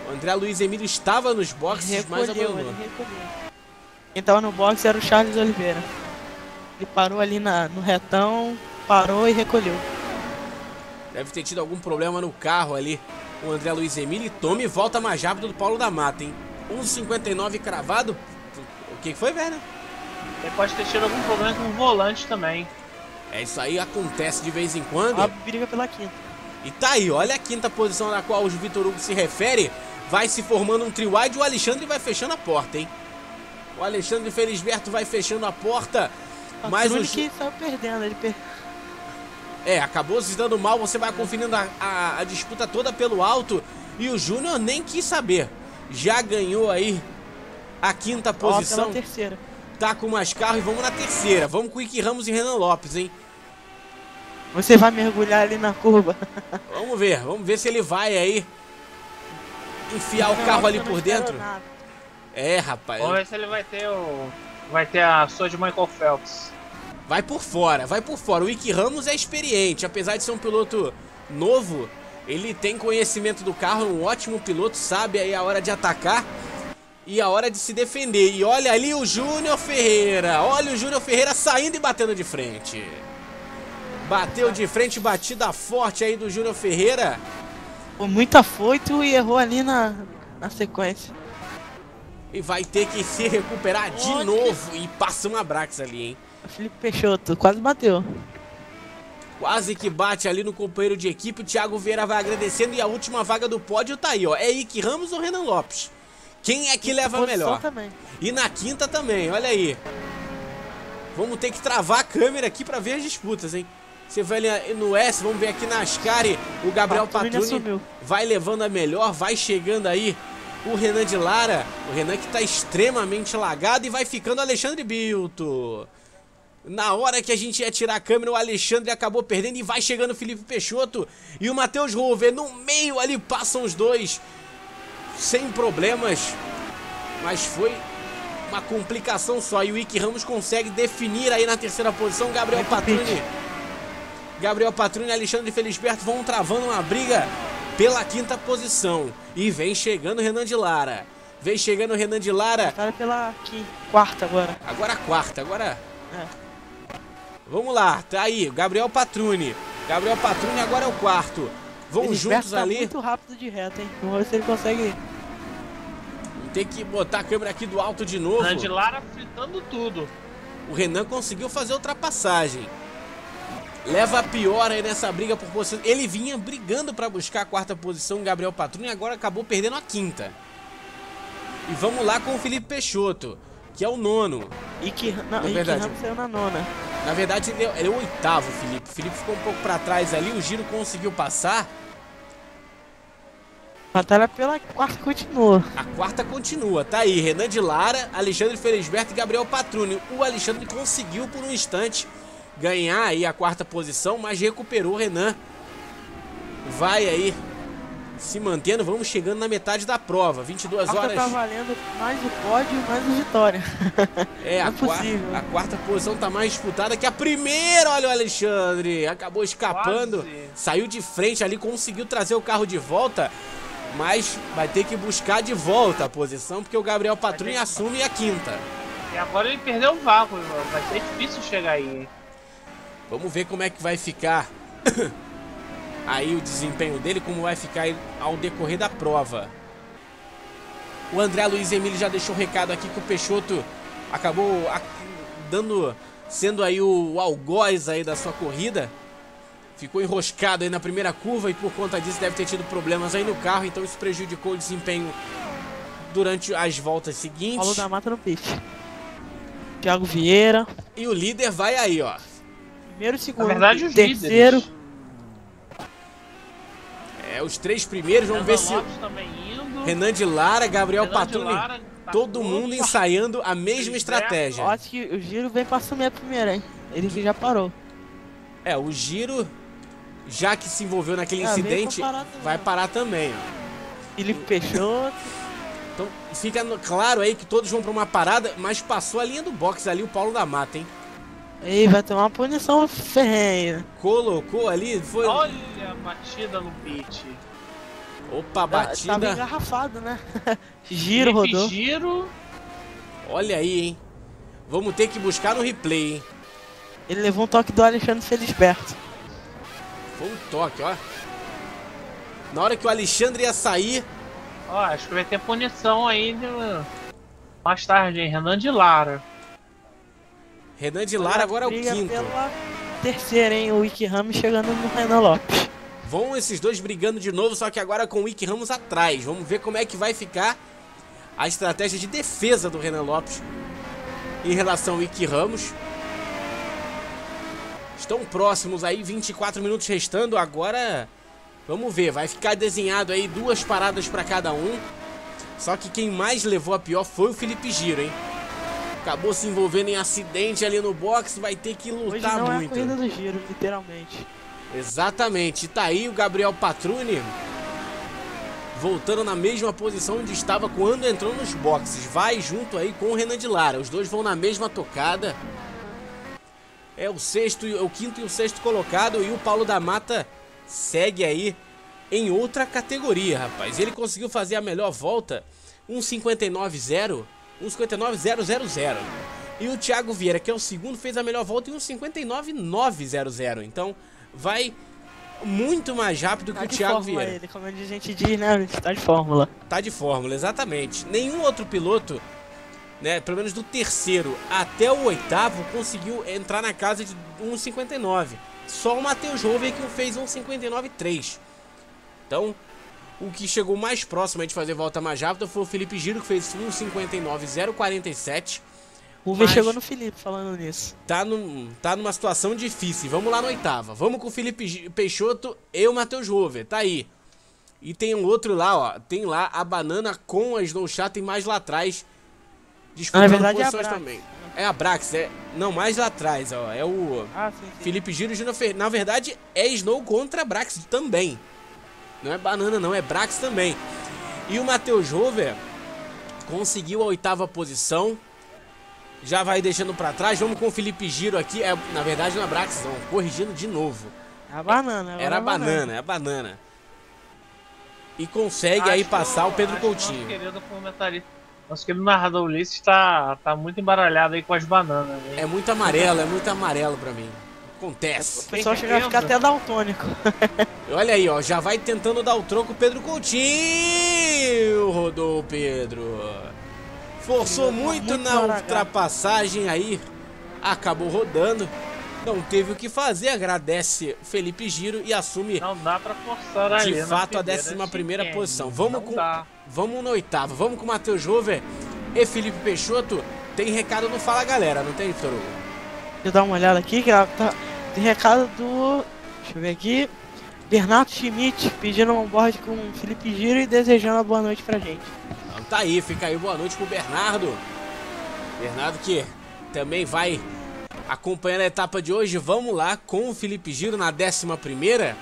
O André Luiz Emílio estava nos boxes, mas Recolheu, abandonou. ele recolheu. Quem tava no box era o Charles Oliveira. Ele parou ali na, no retão, parou e recolheu. Deve ter tido algum problema no carro ali. O André Luiz Emílio e tome volta mais rápido do Paulo da Mata, hein? 1,59 cravado. O que que foi, velho? Ele pode ter tido algum problema com o volante também. É isso aí, acontece de vez em quando. A briga pela quinta. E tá aí, olha a quinta posição na qual o Vitor Hugo se refere. Vai se formando um tri-wide e o Alexandre vai fechando a porta, hein? O Alexandre Felisberto vai fechando a porta. Mas o que saiu perdendo, ele per... É, acabou se dando mal, você vai conferindo a, a- a disputa toda pelo alto. E o Júnior nem quis saber. Já ganhou aí a quinta Ó, pela posição. terceira. Tá com mais carro e vamos na terceira. Vamos com o Ike Ramos e Renan Lopes, hein? Você vai mergulhar ali na curva. Vamos ver, vamos ver se ele vai aí enfiar o carro ali por dentro. É, rapaz. Vamos ver se ele vai ter o. Vai ter a sua de Michael Phelps. Vai por fora, vai por fora. O Ike Ramos é experiente, apesar de ser um piloto novo, ele tem conhecimento do carro, é um ótimo piloto, sabe aí a hora de atacar e a hora de se defender. E olha ali o Júnior Ferreira, olha o Júnior Ferreira saindo e batendo de frente. Bateu de frente, batida forte aí do Júnior Ferreira. Foi muito afoito e errou ali na, na sequência. E vai ter que se recuperar de Olha. novo. E passa um abraço ali, hein? O Felipe Peixoto quase bateu. Quase que bate ali no companheiro de equipe. O Thiago Vieira vai agradecendo. E a última vaga do pódio tá aí, ó. É Ike Ramos ou Renan Lopes? Quem é que leva a Posição melhor? também. E na quinta também, olha aí. Vamos ter que travar a câmera aqui pra ver as disputas, hein? Você vai ali no S, vamos ver aqui na Ascari. O Gabriel Patruni assumiu. vai levando a melhor, vai chegando aí o Renan de Lara. O Renan que tá extremamente lagado e vai ficando o Alexandre Bilto. Na hora que a gente ia tirar a câmera, o Alexandre acabou perdendo e vai chegando o Felipe Peixoto e o Matheus Rover. No meio ali passam os dois sem problemas, mas foi uma complicação só. E o Ike Ramos consegue definir aí na terceira posição. Gabriel pit. Gabriel Patruni e Alexandre Felisberto vão travando uma briga pela quinta posição. E vem chegando o Renan de Lara. Vem chegando o Renan de Lara. Cara pela quinta, quarta agora. Agora a quarta, agora. É. Vamos lá, tá aí, Gabriel Patruni. Gabriel Patruni agora é o quarto. Vão Felisberto juntos tá ali. muito rápido de reta, hein? Vamos ver se ele consegue. ter que botar a câmera aqui do alto de novo. Renan de Lara fritando tudo. O Renan conseguiu fazer a ultrapassagem. Leva a pior aí nessa briga por posição. Ele vinha brigando para buscar a quarta posição, Gabriel Patrulha, e agora acabou perdendo a quinta. E vamos lá com o Felipe Peixoto, que é o nono. E que, Na e verdade. que saiu na nona. Na verdade, ele é, ele é o oitavo, Felipe. O Felipe ficou um pouco para trás ali, o giro conseguiu passar. Batalha pela quarta continua. A quarta continua, tá aí. Renan de Lara, Alexandre Felisberto e Gabriel Patruni. O Alexandre conseguiu por um instante ganhar aí a quarta posição, mas recuperou o Renan. Vai aí se mantendo, vamos chegando na metade da prova. 22 Quarta horas. tá valendo mais o pódio, mais o vitória. É, a, Não é quar- possível. a quarta posição tá mais disputada que a primeira. Olha o Alexandre, acabou escapando, Quase. saiu de frente ali, conseguiu trazer o carro de volta, mas vai ter que buscar de volta a posição porque o Gabriel Patrulha assume a quinta. E agora ele perdeu o vácuo, vai ser difícil chegar aí. hein? Vamos ver como é que vai ficar aí o desempenho dele, como vai ficar ao decorrer da prova. O André Luiz Emílio já deixou um recado aqui que o Peixoto acabou dando, sendo aí o algoz aí da sua corrida. Ficou enroscado aí na primeira curva e por conta disso deve ter tido problemas aí no carro, então isso prejudicou o desempenho durante as voltas seguintes. Paulo da Mata no pit. Thiago Vieira. E o líder vai aí, ó. Primeiro, segundo, verdade, os terceiro. líderes. É, os três primeiros, vamos ver se Renan de Lara, Gabriel Renan Lara, tá todo mundo ensaiando a mesma Felipe estratégia. Eu acho que o giro vem pra assumir a primeira, hein? Ele já parou. É, o Giro, já que se envolveu naquele Ah, incidente, parar vai parar também, ó. Felipe Peixoto. Então fica claro aí que todos vão pra uma parada, mas passou a linha do box ali o Paulo da Mata, hein? Ei, vai tomar uma punição ferrenha. Colocou ali, foi. Olha a batida no pit. Opa, Tá- batida. Tava engarrafado, né? Giro, Felipe rodou. Giro. Olha aí, hein? Vamos ter que buscar no replay, hein? Ele levou um toque do Alexandre Felisberto. Foi um toque, ó. Na hora que o Alexandre ia sair, Ó, acho que vai ter punição aí de- mais tarde, hein? Renan de Lara. Renan de Lara agora é o quinto. pela terceira, hein? O Wiki Ramos chegando no Renan Lopes. Vão esses dois brigando de novo, só que agora com o Wick Ramos atrás. Vamos ver como é que vai ficar a estratégia de defesa do Renan Lopes em relação ao Wick Ramos. Estão próximos aí, 24 minutos restando. Agora, vamos ver, vai ficar desenhado aí duas paradas para cada um. Só que quem mais levou a pior foi o Felipe Giro, hein? acabou se envolvendo em acidente ali no box, vai ter que lutar Hoje não muito. É a corrida do giro, literalmente. Exatamente. Tá aí o Gabriel Patruni voltando na mesma posição onde estava quando entrou nos boxes. Vai junto aí com o Renan de Lara. Os dois vão na mesma tocada. É o sexto, o quinto e o sexto colocado e o Paulo da Mata segue aí em outra categoria, rapaz. Ele conseguiu fazer a melhor volta, 1:59.0 1,59,000. E o Thiago Vieira, que é o segundo, fez a melhor volta em 1,59,900. Então, vai muito mais rápido tá que o Thiago Vieira. Ele, como a gente diz, né? Tá de fórmula. Tá de fórmula, exatamente. Nenhum outro piloto, né, pelo menos do terceiro até o oitavo, conseguiu entrar na casa de 1,59. Só o Matheus Rover que fez 1,59,3. Então, o que chegou mais próximo de fazer volta mais rápida foi o Felipe Giro, que fez 1,59,047. O Mas- chegou no Felipe falando nisso. Tá, num, tá numa situação difícil. Vamos lá na oitava. Vamos com o Felipe Peixoto e o Matheus Rover. Tá aí. E tem um outro lá, ó. Tem lá a banana com a Snow Chat, tem mais lá atrás. Disputando verdade, é a posições Brax. também. É a Brax, é. Não, mais lá atrás, ó. É o Ah, sim, sim. Felipe Giro e Júnior Fer... Na verdade, é Snow contra a Brax também. Não é banana, não, é Brax também. E o Matheus Rover conseguiu a oitava posição. Já vai deixando pra trás. Vamos com o Felipe Giro aqui. É, na verdade, não é Brax, não. Corrigindo de novo. É a banana. agora Era é a banana, é a banana. E consegue aí Acho passar o Pedro acho que Coutinho. Nosso querido comentarista, nosso querido narrador Ulisses tá, tá muito embaralhado aí com as bananas. né? É muito amarelo, é muito amarelo pra mim. O Acontece. pessoal Quem chega a ficar até daltônico. Olha aí, ó. Já vai tentando dar o troco o Pedro Coutinho. rodou o Pedro. Forçou muito, muito na ultrapassagem aí. Acabou rodando. Não teve o que fazer. Agradece Felipe Giro e assume. Não dá pra forçar aí. De fato, a 11 primeira posição. Vamos com. Vamos no oitavo. Vamos com o Matheus Rover e Felipe Peixoto. Tem recado no Fala Galera, não tem, Vitor Hugo? Deixa eu dar uma olhada aqui, que ela tá. Tem recado do. Deixa eu ver aqui. Bernardo Schmidt pedindo um board com o Felipe Giro e desejando uma boa noite pra gente. Então tá aí, fica aí boa noite pro Bernardo. Bernardo que também vai acompanhando a etapa de hoje. Vamos lá com o Felipe Giro na 11 primeira.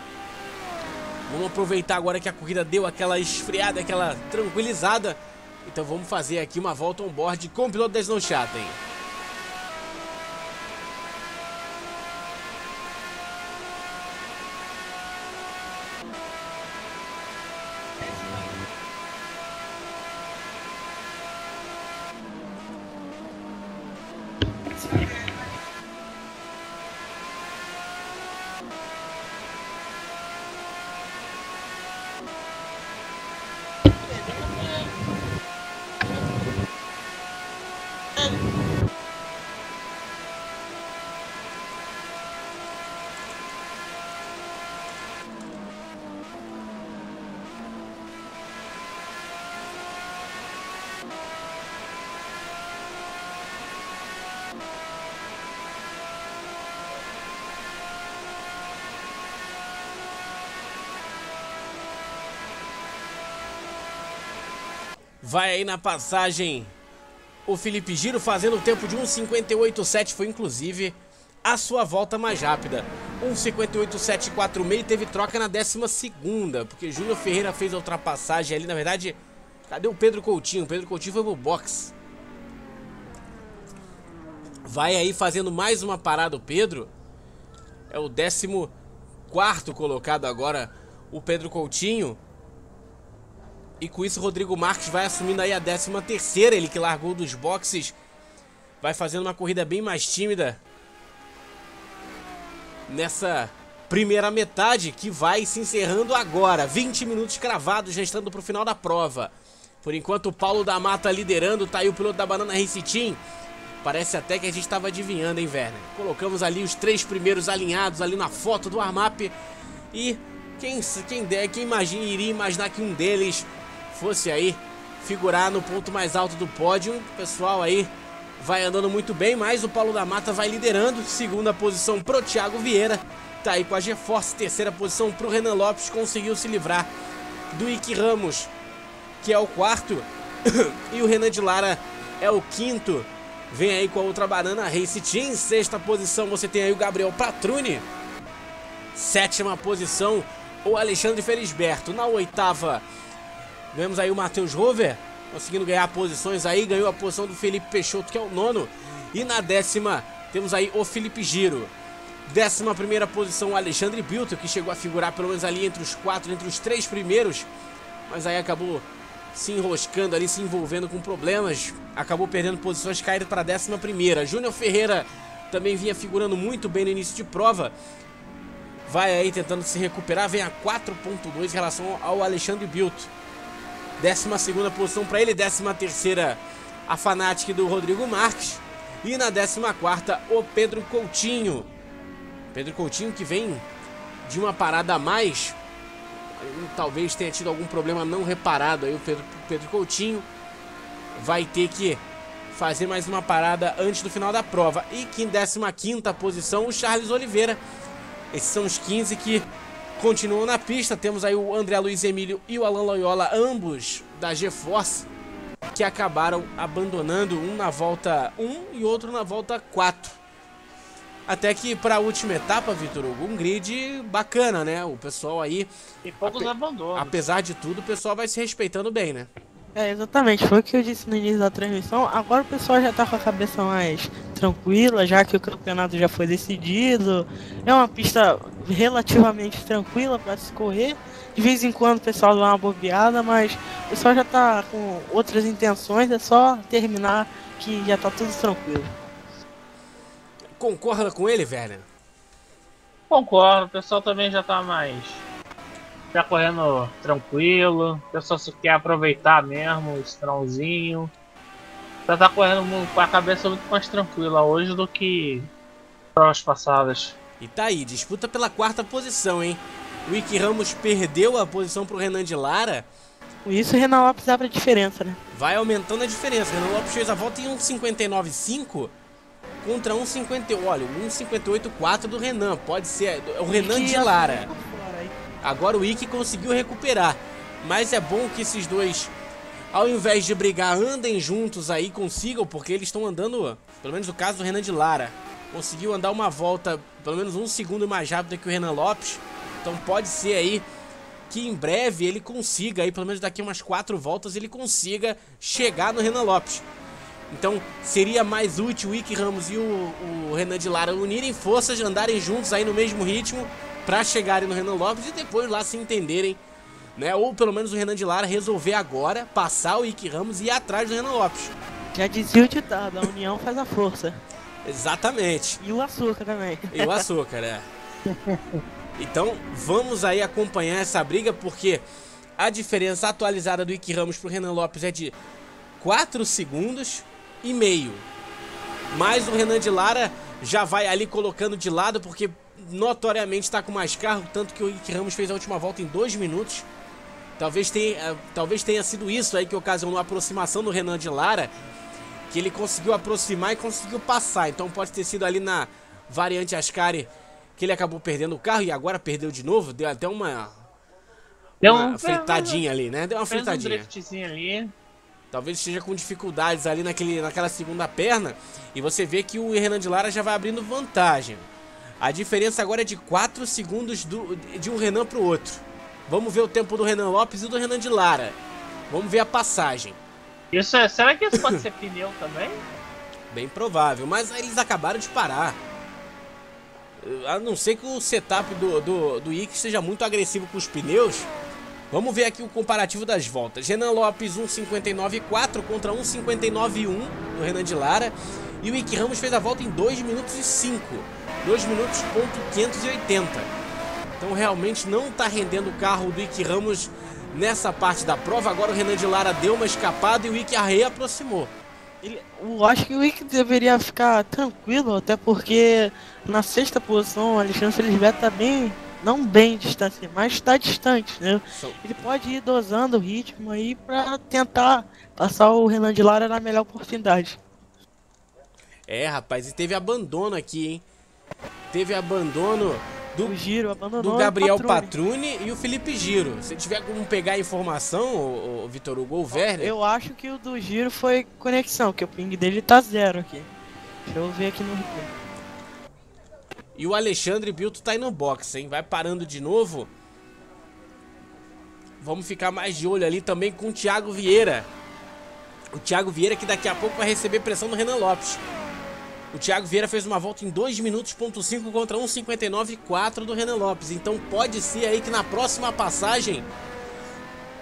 Vamos aproveitar agora que a corrida deu aquela esfriada, aquela tranquilizada. Então vamos fazer aqui uma volta on board com o piloto da Snow Chatten. Vai aí na passagem o Felipe Giro fazendo o tempo de 1,58,7. Foi inclusive a sua volta mais rápida. 1,58,746 teve troca na 12 porque Júnior Ferreira fez a ultrapassagem ali. Na verdade, cadê o Pedro Coutinho? O Pedro Coutinho foi pro box. Vai aí fazendo mais uma parada o Pedro. É o 14 colocado agora, o Pedro Coutinho. E com isso, Rodrigo Marques vai assumindo aí a 13 terceira, ele que largou dos boxes. Vai fazendo uma corrida bem mais tímida. Nessa primeira metade, que vai se encerrando agora. 20 minutos cravados, restando para o final da prova. Por enquanto, o Paulo da Mata liderando, tá aí o piloto da Banana Race Team. Parece até que a gente estava adivinhando, hein, Werner? Colocamos ali os três primeiros alinhados ali na foto do Armap. E quem, quem, quem imagina, iria imaginar que um deles fosse aí figurar no ponto mais alto do pódio. O pessoal aí vai andando muito bem, mas o Paulo da Mata vai liderando. Segunda posição pro Thiago Vieira. Tá aí com a GeForce. Terceira posição pro Renan Lopes. Conseguiu se livrar do Ike Ramos, que é o quarto. e o Renan de Lara é o quinto. Vem aí com a outra banana Race Team. Sexta posição você tem aí o Gabriel Patruni. Sétima posição o Alexandre Felisberto. Na oitava Vemos aí o Matheus Rover conseguindo ganhar posições aí. Ganhou a posição do Felipe Peixoto, que é o nono. E na décima temos aí o Felipe Giro. Décima primeira posição o Alexandre Bilton, que chegou a figurar pelo menos ali entre os quatro, entre os três primeiros. Mas aí acabou se enroscando ali, se envolvendo com problemas. Acabou perdendo posições, caindo para a décima primeira. Júnior Ferreira também vinha figurando muito bem no início de prova. Vai aí tentando se recuperar, vem a 4.2 em relação ao Alexandre Bilton. 12 posição para ele, 13 a Fanatic do Rodrigo Marques. E na 14 o Pedro Coutinho. Pedro Coutinho que vem de uma parada a mais. Talvez tenha tido algum problema não reparado aí o Pedro, Pedro Coutinho. Vai ter que fazer mais uma parada antes do final da prova. E que em 15 posição o Charles Oliveira. Esses são os 15 que continuam na pista. Temos aí o André Luiz Emílio e o Alan Loyola, ambos da GeForce, que acabaram abandonando um na volta 1 e outro na volta 4. Até que para a última etapa, Vitor Hugo, um grid bacana, né? O pessoal aí. E poucos abandonos. Apesar de tudo, o pessoal vai se respeitando bem, né? É, exatamente, foi o que eu disse no início da transmissão. Agora o pessoal já tá com a cabeça mais tranquila, já que o campeonato já foi decidido. É uma pista relativamente tranquila para se correr. De vez em quando o pessoal dá uma bobeada, mas o pessoal já tá com outras intenções, é só terminar que já tá tudo tranquilo. Concorda com ele, velho? Concordo, o pessoal também já tá mais tá correndo tranquilo, o pessoal só quer aproveitar mesmo o estrãozinho. Já tá correndo com a cabeça muito mais tranquila hoje do que provas passadas. E tá aí, disputa pela quarta posição, hein? O Ike Ramos perdeu a posição pro Renan de Lara. Com isso, o Renan Lopes abre a diferença, né? Vai aumentando a diferença. O Renan Lopes fez a volta em 1,59,5 contra 1,58. Olha, 1,58,4 do Renan. Pode ser. O Renan de Lara. Agora o Ike conseguiu recuperar. Mas é bom que esses dois, ao invés de brigar, andem juntos aí, consigam, porque eles estão andando, pelo menos no caso do Renan de Lara, conseguiu andar uma volta, pelo menos um segundo mais rápida que o Renan Lopes. Então pode ser aí que em breve ele consiga, aí pelo menos daqui umas quatro voltas, ele consiga chegar no Renan Lopes. Então seria mais útil o Ike Ramos e o, o Renan de Lara unirem forças, andarem juntos aí no mesmo ritmo para chegarem no Renan Lopes e depois lá se entenderem, né? Ou pelo menos o Renan de Lara resolver agora passar o Ike Ramos e ir atrás do Renan Lopes. Já dizia o ditado, a união faz a força. Exatamente. E o açúcar também. E o açúcar, é. Então, vamos aí acompanhar essa briga, porque a diferença atualizada do Ike Ramos pro Renan Lopes é de 4 segundos e meio. Mas o Renan de Lara já vai ali colocando de lado, porque notoriamente está com mais carro, tanto que o Ike Ramos fez a última volta em 2 minutos. Talvez tenha, eh, talvez tenha sido isso aí que ocasionou a aproximação do Renan de Lara, que ele conseguiu aproximar e conseguiu passar. Então pode ter sido ali na variante Ascari que ele acabou perdendo o carro e agora perdeu de novo. Deu até uma, Deu uma um fritadinha ali, né? Deu uma um fritadinha. driftzinho ali. Talvez esteja com dificuldades ali naquele, naquela segunda perna. E você vê que o Renan de Lara já vai abrindo vantagem. A diferença agora é de 4 segundos do, de um Renan para o outro. Vamos ver o tempo do Renan Lopes e do Renan de Lara. Vamos ver a passagem. Isso é, será que isso pode ser pneu também? Bem provável, mas eles acabaram de parar. A não ser que o setup do, do, do Ick seja muito agressivo com os pneus. Vamos ver aqui o comparativo das voltas. Renan Lopes 1,59,4 contra 1,59,1 do Renan de Lara. E o Ick Ramos fez a volta em 2 minutos e 5. 2 minutos ponto 580. Então realmente não está rendendo o carro do Ick Ramos nessa parte da prova. Agora o Renan de Lara deu uma escapada e o Ick reaproximou. Ele, eu acho que o Wick deveria ficar tranquilo, até porque na sexta posição o Alexandre Felisberto tá bem, não bem distante, mas está distante, né? Ele pode ir dosando o ritmo aí pra tentar passar o Renan de Lara na melhor oportunidade. É, rapaz, e teve abandono aqui, hein? Teve abandono do O Giro do o Gabriel. Patrone e o Felipe Giro. Se tiver como pegar a informação, o, Vitor Hugo ou o Werner, Eu acho que o do Giro foi conexão, que o ping dele tá zero aqui. Deixa eu ver aqui no e o Alexandre Bilto tá aí no box, hein? Vai parando de novo. Vamos ficar mais de olho ali também com o Thiago Vieira. O Thiago Vieira que daqui a pouco vai receber pressão do Renan Lopes. O Thiago Vieira fez uma volta em 2 minutos, ponto 5 contra 1,59,4 do Renan Lopes. Então pode ser aí que na próxima passagem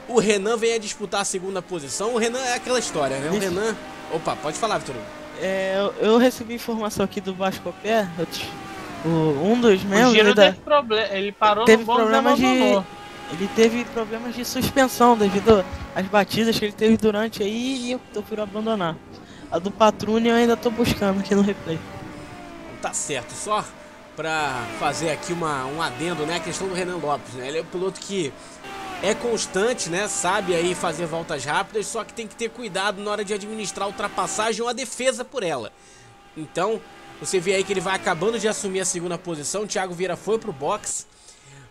o Renan venha disputar a segunda posição. O Renan é aquela história, né? O Isso. Renan. Opa, pode falar, Vitor Hugo. É, eu- eu recebi informação aqui do Vasco Pé, eu te- o- um dos O membros Giro da, teve problema, ele parou teve no problemas de ele teve problemas de suspensão devido às batidas que ele teve durante aí e eu tô por abandonar. A do Patrone eu ainda tô buscando aqui no replay. Tá certo, só pra fazer aqui uma, um adendo, né? A questão do Renan Lopes, né? Ele é um piloto que é constante, né? Sabe aí fazer voltas rápidas, só que tem que ter cuidado na hora de administrar a ultrapassagem ou a defesa por ela. Então, você vê aí que ele vai acabando de assumir a segunda posição. O Thiago Vieira foi pro box,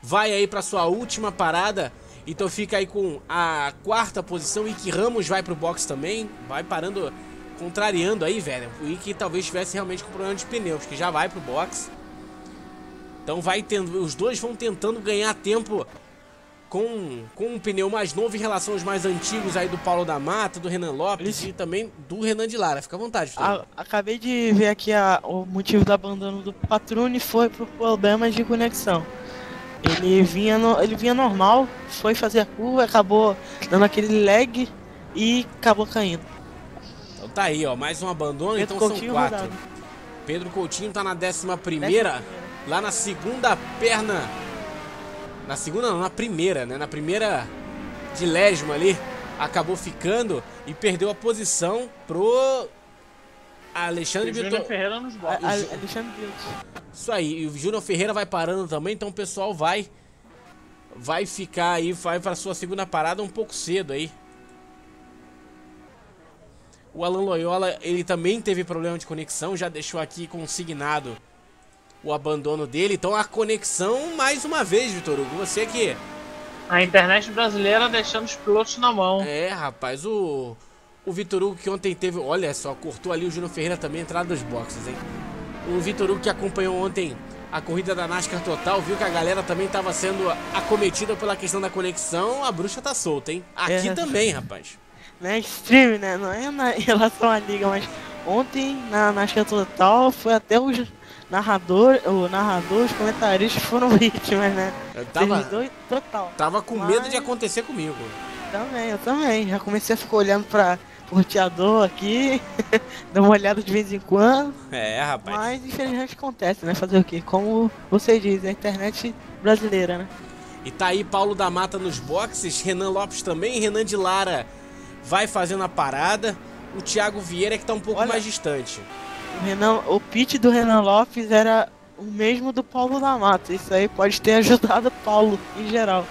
vai aí pra sua última parada. Então fica aí com a quarta posição. Ike Ramos vai pro box também, vai parando contrariando aí, velho. O Ike talvez estivesse realmente com problema de pneus, que já vai pro box. Então vai tendo, os dois vão tentando ganhar tempo com, com um pneu mais novo em relação aos mais antigos aí do Paulo da Mata, do Renan Lopes e também do Renan de Lara. Fica à vontade. A- acabei de ver aqui a- o motivo do abandono do Patrone foi por problemas de conexão. Ele vinha, no- ele vinha normal, foi fazer a curva, acabou dando aquele lag e acabou caindo. Então tá aí, ó, mais um abandono, Pedro então Coutinho são quatro. rodado. Pedro Coutinho tá na décima primeira, lá na segunda perna Na segunda não, na primeira, né? Na primeira de Lesma ali, acabou ficando e perdeu a posição pro Alexandre Vitor. Ferreira nos boxes. A- a- Alexandre. Isso aí, e o Júnior Ferreira vai parando também, então o pessoal vai vai ficar aí, vai para sua segunda parada um pouco cedo aí. O Alan Loyola, ele também teve problema de conexão, já deixou aqui consignado o abandono dele. Então a conexão mais uma vez, Vitor Hugo, você que A internet brasileira deixando os pilotos na mão. é, rapaz, o o Vitor Hugo que ontem teve, olha só, cortou ali o Júnior Ferreira também entrada dos boxes, hein? O Vitor Hugo que acompanhou ontem a corrida da NASCAR Total, viu que a galera também estava sendo acometida pela questão da conexão, a bruxa tá solta, hein? Aqui É. também, rapaz. Não é stream, né? Não é na, em relação à liga, mas ontem na Nasca Total foi até os narrador, o narrador, os comentaristas foram vítimas, né? Eu tava, Servidor total. tava com medo de Mas- acontecer comigo. Também, eu também. Já comecei a ficar olhando pra roteador aqui, dar uma olhada de vez em quando. É, rapaz. Mas infelizmente acontece, né? Fazer o quê? Como você diz, a internet brasileira, né? E tá aí Paulo da Mata nos boxes, Renan Lopes também, Renan de Lara vai fazendo a parada. O Thiago Vieira que tá um pouco Olha- mais distante. O, Renan, o pitch do Renan Lopes era o mesmo do Paulo da Mata. Isso aí pode ter ajudado o Paulo em geral.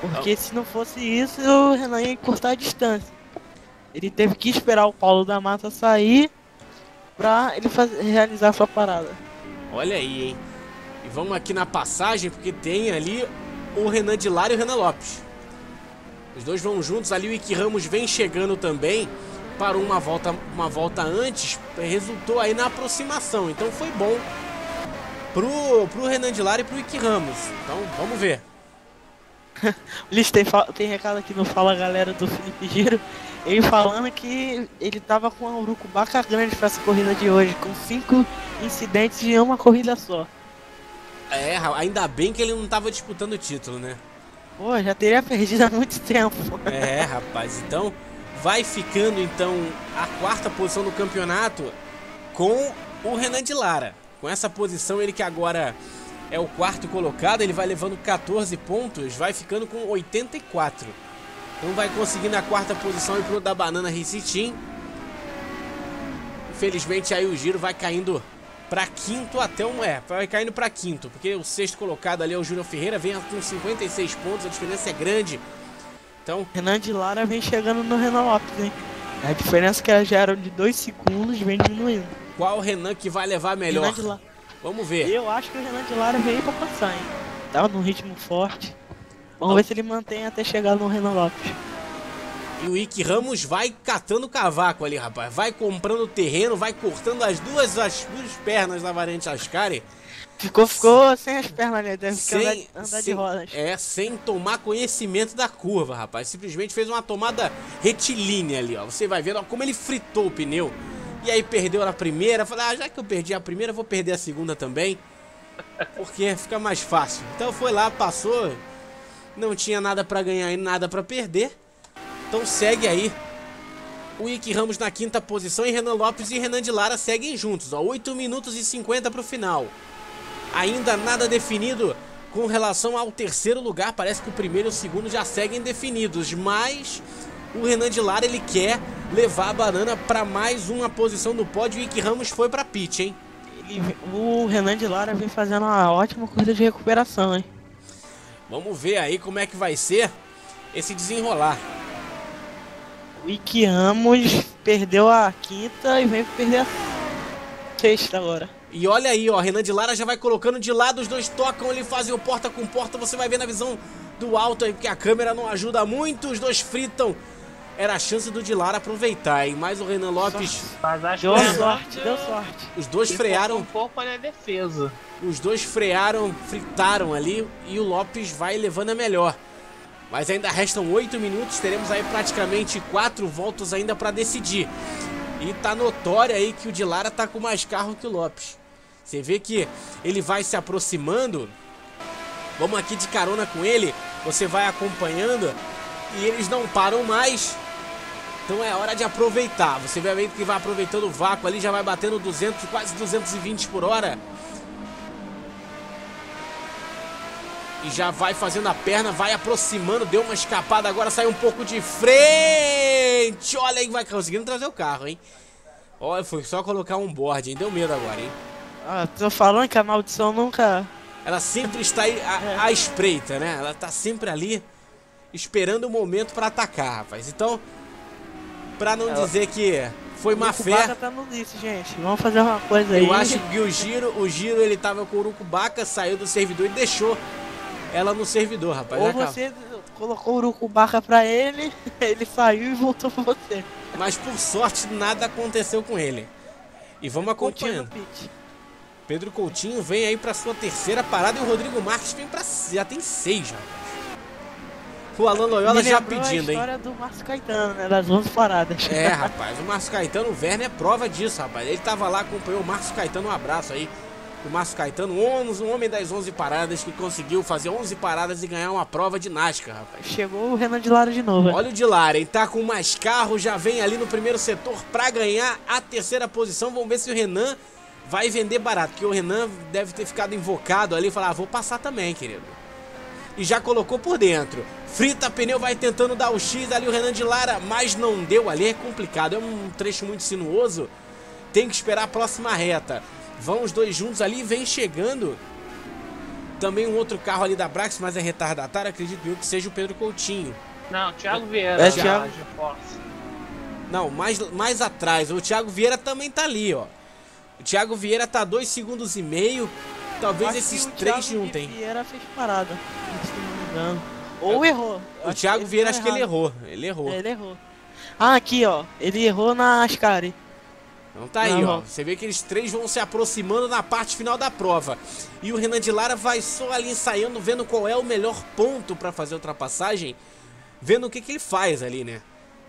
Porque se não fosse isso, o Renan ia encurtar a distância. Ele teve que esperar o Paulo da Mata sair pra ele fazer, realizar a sua parada. Olha aí, hein? E vamos aqui na passagem, porque tem ali o Renan de Lara e o Renan Lopes. Os dois vão juntos ali, o Ike Ramos vem chegando também. Parou uma volta, uma volta antes, resultou aí na aproximação. Então foi bom pro, pro Renan de Lara e pro Ike Ramos. Então vamos ver. Liz, tem, tem recado aqui no Fala Galera do Felipe Giro. Ele falando que ele tava com a urucubaca grande pra essa corrida de hoje, com cinco incidentes em uma corrida só. É, ainda bem que ele não tava disputando o título, né? Pô, já teria perdido há muito tempo. É, rapaz. Então, vai ficando então a quarta posição do campeonato com o Renan de Lara. Com essa posição, ele que agora é o quarto colocado, ele vai levando 14 pontos, vai ficando com 84. Então vai conseguindo a quarta posição e pro da Banana Team. Infelizmente aí o giro vai caindo pra quinto até um é, vai caindo pra quinto, porque o sexto colocado ali é o Júnior Ferreira, vem com 56 pontos, a diferença é grande. Então, Renan de Lara vem chegando no Renan Lopes, hein? A diferença é que elas já eram de 2 segundos vem diminuindo. qual o Renan que vai levar melhor? Vamos ver. Eu acho que o Renan de Lara veio pra passar, hein? Tava num ritmo forte. Vamos ver se ele mantém até chegar no Renan Lopes. E o Ike Ramos vai catando cavaco ali, rapaz. Vai comprando terreno, vai cortando as duas, as duas pernas da variante Ascari. Ficou, ficou sem as pernas ali, deve ficar andar, Sem, andar de sem- rodas. é, sem tomar conhecimento da curva, rapaz. Simplesmente fez uma tomada retilínea ali, ó. Você vai vendo ó, como ele fritou o pneu. E aí perdeu na primeira. Falei, ah, já que eu perdi a primeira, vou perder a segunda também. Porque fica mais fácil. Então foi lá, passou. Não tinha nada pra ganhar e nada pra perder. Então segue aí. O Ike Ramos na quinta posição e Renan Lopes e Renan de Lara seguem juntos. Ó, 8 minutos e 50 pro final. Ainda nada definido com relação ao terceiro lugar. Parece que o primeiro e o segundo já seguem definidos. Mas o Renan de Lara ele quer levar a banana para mais uma posição no pódio. E Ike Ramos foi para pit, hein? Ele o Renan de Lara vem fazendo uma ótima corrida de recuperação, hein? Vamos ver aí como é que vai ser esse desenrolar. O Ike Ramos perdeu a quinta e vem perder a sexta agora. E olha aí, ó, Renan de Lara já vai colocando de lado, os dois tocam, ele fazem o porta com porta, você vai ver na visão do alto aí, porque a câmera não ajuda muito, os dois fritam. Era a chance do de Lara aproveitar, hein? Mas o Renan Lopes, Mas acho Deu o sorte, deu sorte. os dois ele frearam, um pouco olha a defesa. os dois frearam, fritaram ali e o Lopes vai levando a melhor. Mas ainda restam 8 minutos, teremos aí praticamente 4 voltas ainda para decidir. E tá notório aí que o de Lara tá com mais carro que o Lopes. Você vê que ele vai se aproximando. Vamos aqui de carona com ele. Você vai acompanhando e eles não param mais. Então é hora de aproveitar. Você ver que vai aproveitando o vácuo ali, já vai batendo 200, quase 220 por hora. E já vai fazendo a perna, vai aproximando, deu uma escapada, agora sai um pouco de frente. Olha aí, vai conseguindo trazer o carro, hein? Olha, foi só colocar um board, hein? Deu medo agora, hein? Ah, tô falando que a maldição nunca. Ela sempre está aí à, à espreita, né? Ela tá sempre ali esperando o momento pra atacar, rapaz. Então, pra não Ela- dizer que foi má fé, tá no início, gente. Vamos fazer uma coisa aí. eu acho que o giro, o giro ele tava com o Urucubaca, saiu do servidor e deixou ela no servidor, rapaz. Ou você colocou o Urucubaca pra ele, ele saiu e voltou pra você. Mas por sorte nada aconteceu com ele. E vamos acompanhando. Pedro Coutinho vem aí pra sua terceira parada e o Rodrigo Marques vem pra. já tem seis, rapaz. O Alan Loyola já pedindo, a hein? história do Márcio Caetano, né? Das 11 paradas. É, rapaz, o Márcio Caetano, o Werner é prova disso, rapaz. Ele tava lá, acompanhou o Márcio Caetano, um abraço aí. O Márcio Caetano, um, um homem das 11 paradas que conseguiu fazer 11 paradas e ganhar uma prova de NASCAR, rapaz. Chegou o Renan de Lara de novo. Olha o de Lara, hein? Tá com mais carro, já vem ali no primeiro setor pra ganhar a terceira posição. Vamos ver se o Renan vai vender barato, porque o Renan deve ter ficado invocado ali e falar, ah, vou passar também, querido. E já colocou por dentro. Frita pneu, vai tentando dar o X ali o Renan de Lara, mas não deu ali, é complicado, é um trecho muito sinuoso. Tem que esperar a próxima reta. Vão os dois juntos ali, vem chegando. Também um outro carro ali da Brax, mas é retardatário, acredito eu que seja o Pedro Coutinho. Não, Thiago Vieira. É, Thiago. Não, mais, mais atrás. O Thiago Vieira também tá ali, ó. O Thiago Vieira tá dois segundos e meio. Talvez Acho esses que o três Thiago juntem. Vieira fez parada, se não me engano. Ou errou. O Acho Thiago Vieira, acho que ele errado. errou. Ele errou. É, ele errou. Ah, aqui, ó. Ele errou na Ascari. Então tá aí, ó. Você vê que eles três vão se aproximando na parte final da prova. E o Renan de Lara vai só ali ensaiando, vendo qual é o melhor ponto pra fazer a ultrapassagem. Vendo o que, que ele faz ali, né?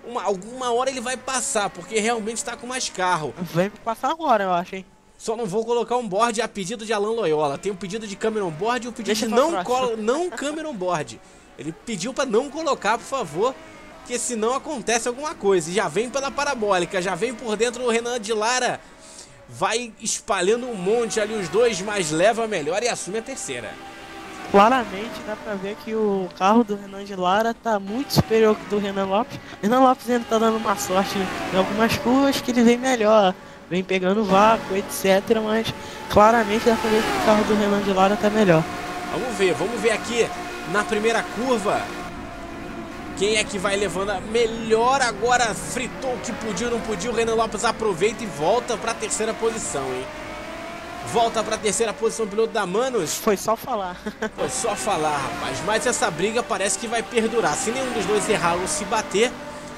Uma, alguma hora ele vai passar, porque realmente tá com mais carro. Vem passar agora, eu acho, hein? Só não vou colocar um board a pedido de Alan Loyola. Tem um pedido de Cameron Board e um pedido Deixa de não, não Cameron Board. Ele pediu pra não colocar, por favor, porque senão acontece alguma coisa. E já vem pela parabólica, já vem por dentro o Renan de Lara. Vai espalhando um monte ali os dois, mas leva a melhor e assume a terceira. Claramente dá pra ver que o carro do Renan de Lara tá muito superior que o do Renan Lopes. Renan Lopes ainda tá dando uma sorte em algumas curvas que ele vem melhor, vem pegando vácuo, etc. Mas claramente dá pra ver que o carro do Renan de Lara tá melhor. Vamos ver, vamos ver aqui na primeira curva. Quem é que vai levando a melhor agora? Fritou o que podia, não podia. O Renan Lopes aproveita e volta pra terceira posição, hein? Volta pra terceira posição, piloto da Manos. Foi só falar. Foi só falar, rapaz. Mas essa briga parece que vai perdurar. Se nenhum dos dois errar ou se bater,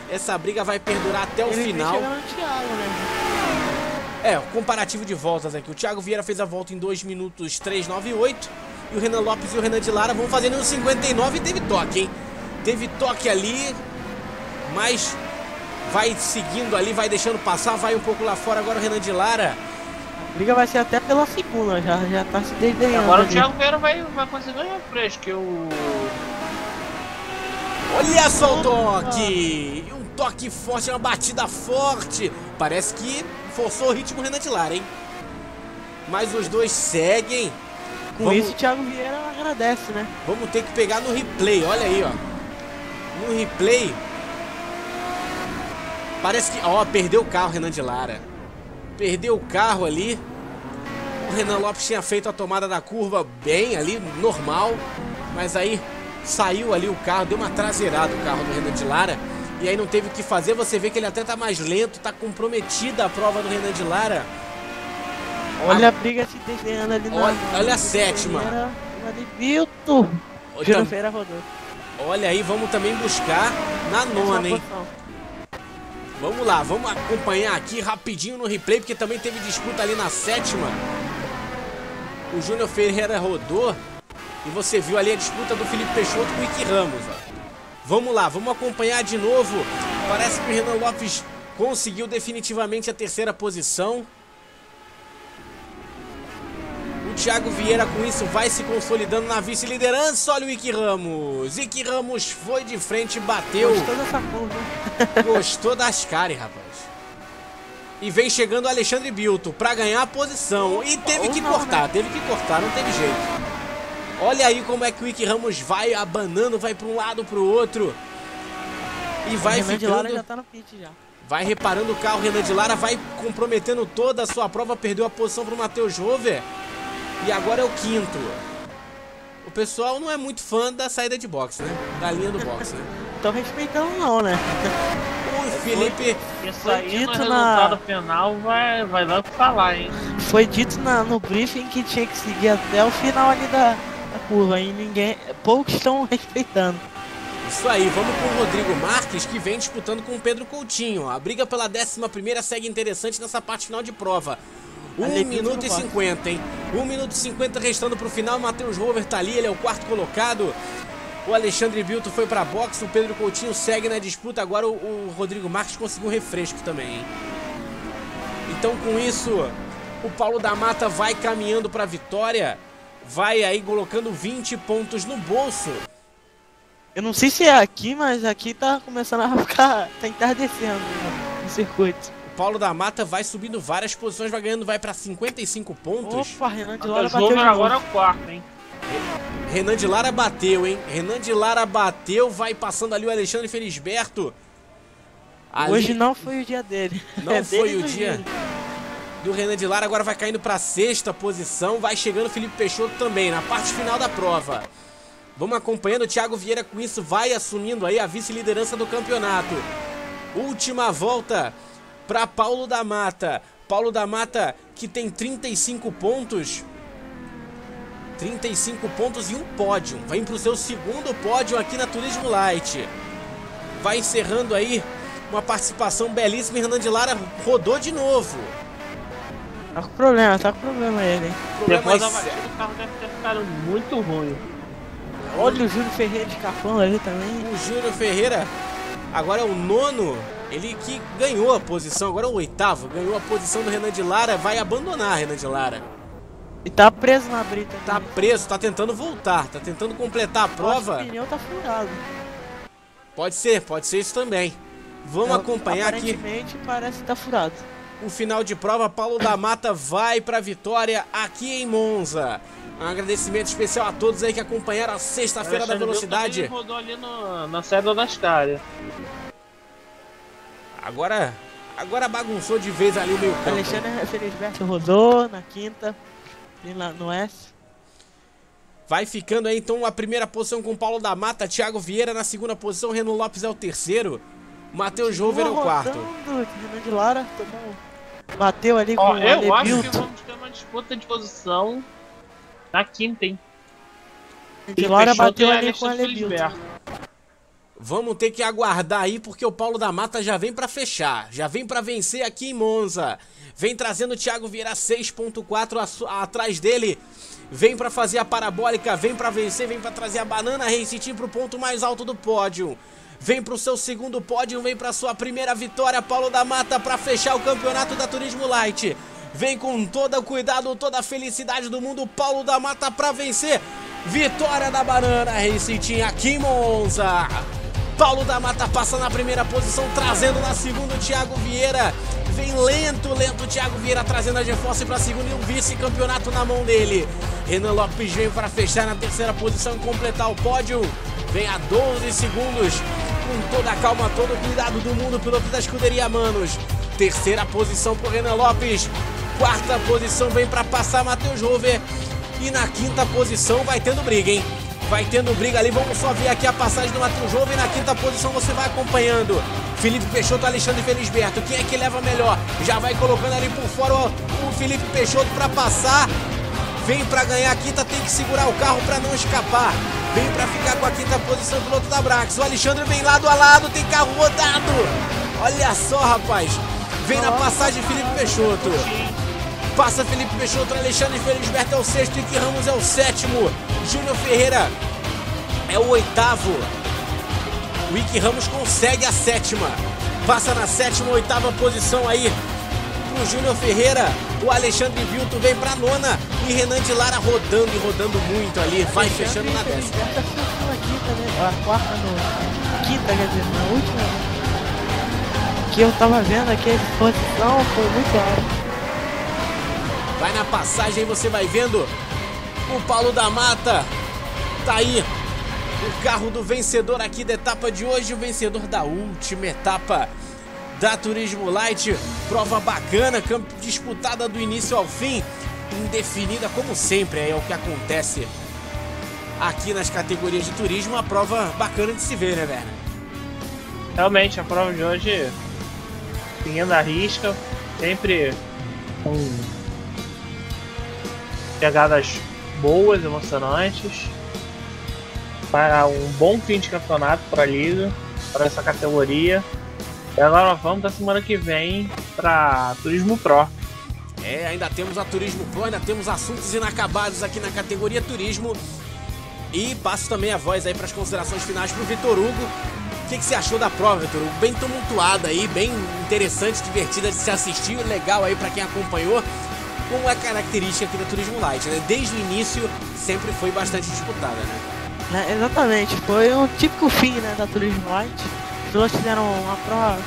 essa briga vai perdurar até o ele final. Thiago, né? É, o comparativo de voltas aqui. O Thiago Vieira fez a volta em 2 minutos 398. E o Renan Lopes e o Renan de Lara vão fazendo no 59 e teve toque, hein? Teve toque ali, mas vai seguindo ali, vai deixando passar, vai um pouco lá fora. Agora o Renan de Lara. A briga vai ser até pela segunda, já, já tá se desdenhando. Agora o ali. Thiago Vieira vai, vai conseguir ganhar o preço, que o. Olha só o toque! E um toque forte, uma batida forte. Parece que forçou o ritmo o Renan de Lara, hein? Mas os dois seguem. Com Vamos- isso o Thiago Vieira agradece, né? Vamos ter que pegar no replay, olha aí, ó. No replay. Parece que. Ó, perdeu o carro, Renan de Lara. Perdeu o carro ali. O Renan Lopes tinha feito a tomada da curva bem ali, normal. Mas aí saiu ali o carro, deu uma traseirada o carro do Renan de Lara. E aí não teve o que fazer. Você vê que ele até tá mais lento, tá comprometida a prova do Renan de Lara. Olha a briga se desdenhando ali na. Olha- olha a sétima. Ali, Vilto! Ferreira rodou. Olha aí, vamos também buscar na nona, hein? Vamos lá, vamos acompanhar aqui rapidinho no replay, porque também teve disputa ali na sétima. O Júnior Ferreira rodou e você viu ali a disputa do Felipe Peixoto com o Ike Ramos. Ó. Vamos lá, vamos acompanhar de novo. Parece que o Renan Lopes conseguiu definitivamente a terceira posição. O Thiago Vieira com isso vai se consolidando na vice-liderança. Olha o Ike Ramos. Ike Ramos foi de frente bateu. Gostou dessa curva? Gostou das caras, rapaz. E vem chegando o Alexandre Bilto pra ganhar a posição. E teve que cortar, né? teve que cortar, não teve jeito. Olha aí como é que o Ike Ramos vai abanando, vai para um lado, para o outro. E vai o ficando... Lara já tá no pit já. Vai reparando o carro, Renan de Lara vai comprometendo toda a sua prova, perdeu a posição para o Matheus Rover. E agora é o quinto. O pessoal não é muito fã da saída de boxe, né? Da linha do boxe, né? Tô respeitando não, né? O Felipe Isso Foi aí no dito resultado na- final vai, vai dar o que falar, hein? Foi dito na- no briefing que tinha que seguir até o final ali da, da curva e ninguém. Poucos estão respeitando. Isso aí, vamos com o Rodrigo Marques, que vem disputando com o Pedro Coutinho. A briga pela 11 segue interessante nessa parte final de prova. 1 Alegria minuto e Vasco. 50, hein? 1 minuto e 50 restando pro final. Matheus Rover tá ali, ele é o quarto colocado. O Alexandre Bilto foi pra boxe, o Pedro Coutinho segue na disputa. Agora o, o Rodrigo Marques conseguiu um refresco também, hein? Então com isso, o Paulo da Mata vai caminhando pra vitória. Vai aí colocando 20 pontos no bolso. Eu não sei se é aqui, mas aqui tá começando a ficar. tá entardecendo né, no circuito. Paulo da Mata vai subindo várias posições, vai ganhando, vai pra 55 pontos. Opa, Renan de Lara bateu de agora é o quarto, hein? Renan de Lara bateu, hein? Renan de Lara bateu, vai passando ali o Alexandre Felisberto. Ali Hoje não foi o dia dele. não É foi dele o do dia do Renan de Lara, agora vai caindo pra sexta posição, vai chegando o Felipe Peixoto também, na parte final da prova. Vamos acompanhando, o Thiago Vieira com isso vai assumindo aí a vice-liderança do campeonato. Última volta para Paulo da Mata. Paulo da Mata que tem 35 pontos. 35 pontos e um pódio. Vem pro seu segundo pódio aqui na Turismo Light. Vai encerrando aí uma participação belíssima. Renan de Lara rodou de novo. Tá com problema, tá com problema ele, hein? Problema Depois batida o carro deve ter ficado muito ruim. Olha o Júlio Ferreira de capão ali também. O Júnior Ferreira agora é o nono. Ele que ganhou a posição, agora é o oitavo. Ganhou a posição do Renan de Lara. Vai abandonar Renan de Lara. E tá preso na brita. Tá preso, tá tentando voltar, tá tentando completar a prova. O pneu tá furado. Pode ser, pode ser isso também. Vamos É, acompanhar aqui Aparentemente parece que tá furado. o final de prova. Paulo da Mata vai pra vitória aqui em Monza. Um agradecimento especial a todos aí que acompanharam a sexta-feira da velocidade. rodou ali no, na saída das caras. Agora, agora bagunçou de vez ali o meio campo. Alexandre Felisberto rodou na quinta. No S. Vai ficando aí então a primeira posição com Paulo da Mata, Thiago Vieira na segunda posição, Renan Lopes é o terceiro, Matheus Rover é o quarto. Renan de Lara tomou. Bateu ali Ó, com o eu acho que Alebilton. vamos ter uma disputa de posição na quinta, hein? De Lara bateu ali com o Alebilton. Vamos ter que aguardar aí porque o Paulo da Mata já vem pra fechar, já vem pra vencer aqui em Monza. Vem trazendo o Thiago Vieira 6.4 a su- atrás dele. Vem pra fazer a parabólica, vem pra vencer, vem pra trazer a banana Race Team pro ponto mais alto do pódio. Vem pro seu segundo pódio, vem pra sua primeira vitória, Paulo da Mata, pra fechar o campeonato da Turismo Light. Vem com todo o cuidado, toda a felicidade do mundo, Paulo da Mata pra vencer. Vitória da Banana Race Team aqui em Monza. Paulo da Mata passa na primeira posição, trazendo na segunda o Thiago Vieira. Vem lento, lento o Thiago Vieira trazendo a GeForce para segunda e um vice-campeonato na mão dele. Renan Lopes vem para fechar na terceira posição e completar o pódio. Vem a 12 segundos, com toda a calma, todo o cuidado do mundo, piloto da escuderia Manos. Terceira posição pro Renan Lopes. Quarta posição vem para passar Matheus Rover. E na quinta posição vai tendo briga, hein? Vai tendo briga ali, vamos só ver aqui a passagem do Matheus Jovem. Na quinta posição você vai acompanhando. Felipe Peixoto, Alexandre Felisberto. Quem é que leva melhor? Já vai colocando ali por fora o, o Felipe Peixoto para passar. Vem para ganhar a quinta, tem que segurar o carro para não escapar. Vem para ficar com a quinta posição do piloto da Brax. O Alexandre vem lado a lado, tem carro rodado. Olha só, rapaz. Vem na passagem Felipe Peixoto. Passa Felipe Peixoto, Alexandre Felisberto é o sexto, Ike Ramos é o sétimo, Júnior Ferreira é o oitavo. O Ike Ramos consegue a sétima. Passa na sétima, oitava posição aí pro Júnior Ferreira. O Alexandre Vilto vem pra nona e Renan de Lara rodando e rodando muito ali. Vai fechando na décima. Na quinta, né? A quarta no. Quinta, quer dizer, na última. Que eu tava vendo aqui a exposição foi muito alta. Vai na passagem, você vai vendo o Paulo da Mata Tá aí o carro do vencedor aqui da etapa de hoje, o vencedor da última etapa da Turismo Light. Prova bacana, disputada do início ao fim, indefinida como sempre, é o que acontece aqui nas categorias de turismo. Uma prova bacana de se ver, né, Werner? Realmente, a prova de hoje, seguindo a risca, sempre com pegadas boas, emocionantes para um bom fim de campeonato para a liga, para essa categoria. E agora vamos da semana que vem para Turismo Pro. É, ainda temos a Turismo Pro, ainda temos assuntos inacabados aqui na categoria Turismo. E passo também a voz aí para as considerações finais para o Vitor Hugo. O que, que, você achou da prova, Vitor Hugo? Bem tumultuada aí, bem interessante, divertida de se assistir, legal aí para quem acompanhou. Como é característica aqui da Turismo Light, né? Desde o início sempre foi bastante disputada, né? Né? Exatamente, foi um típico fim né, da Turismo Light. Os pilotos fizeram uma prova.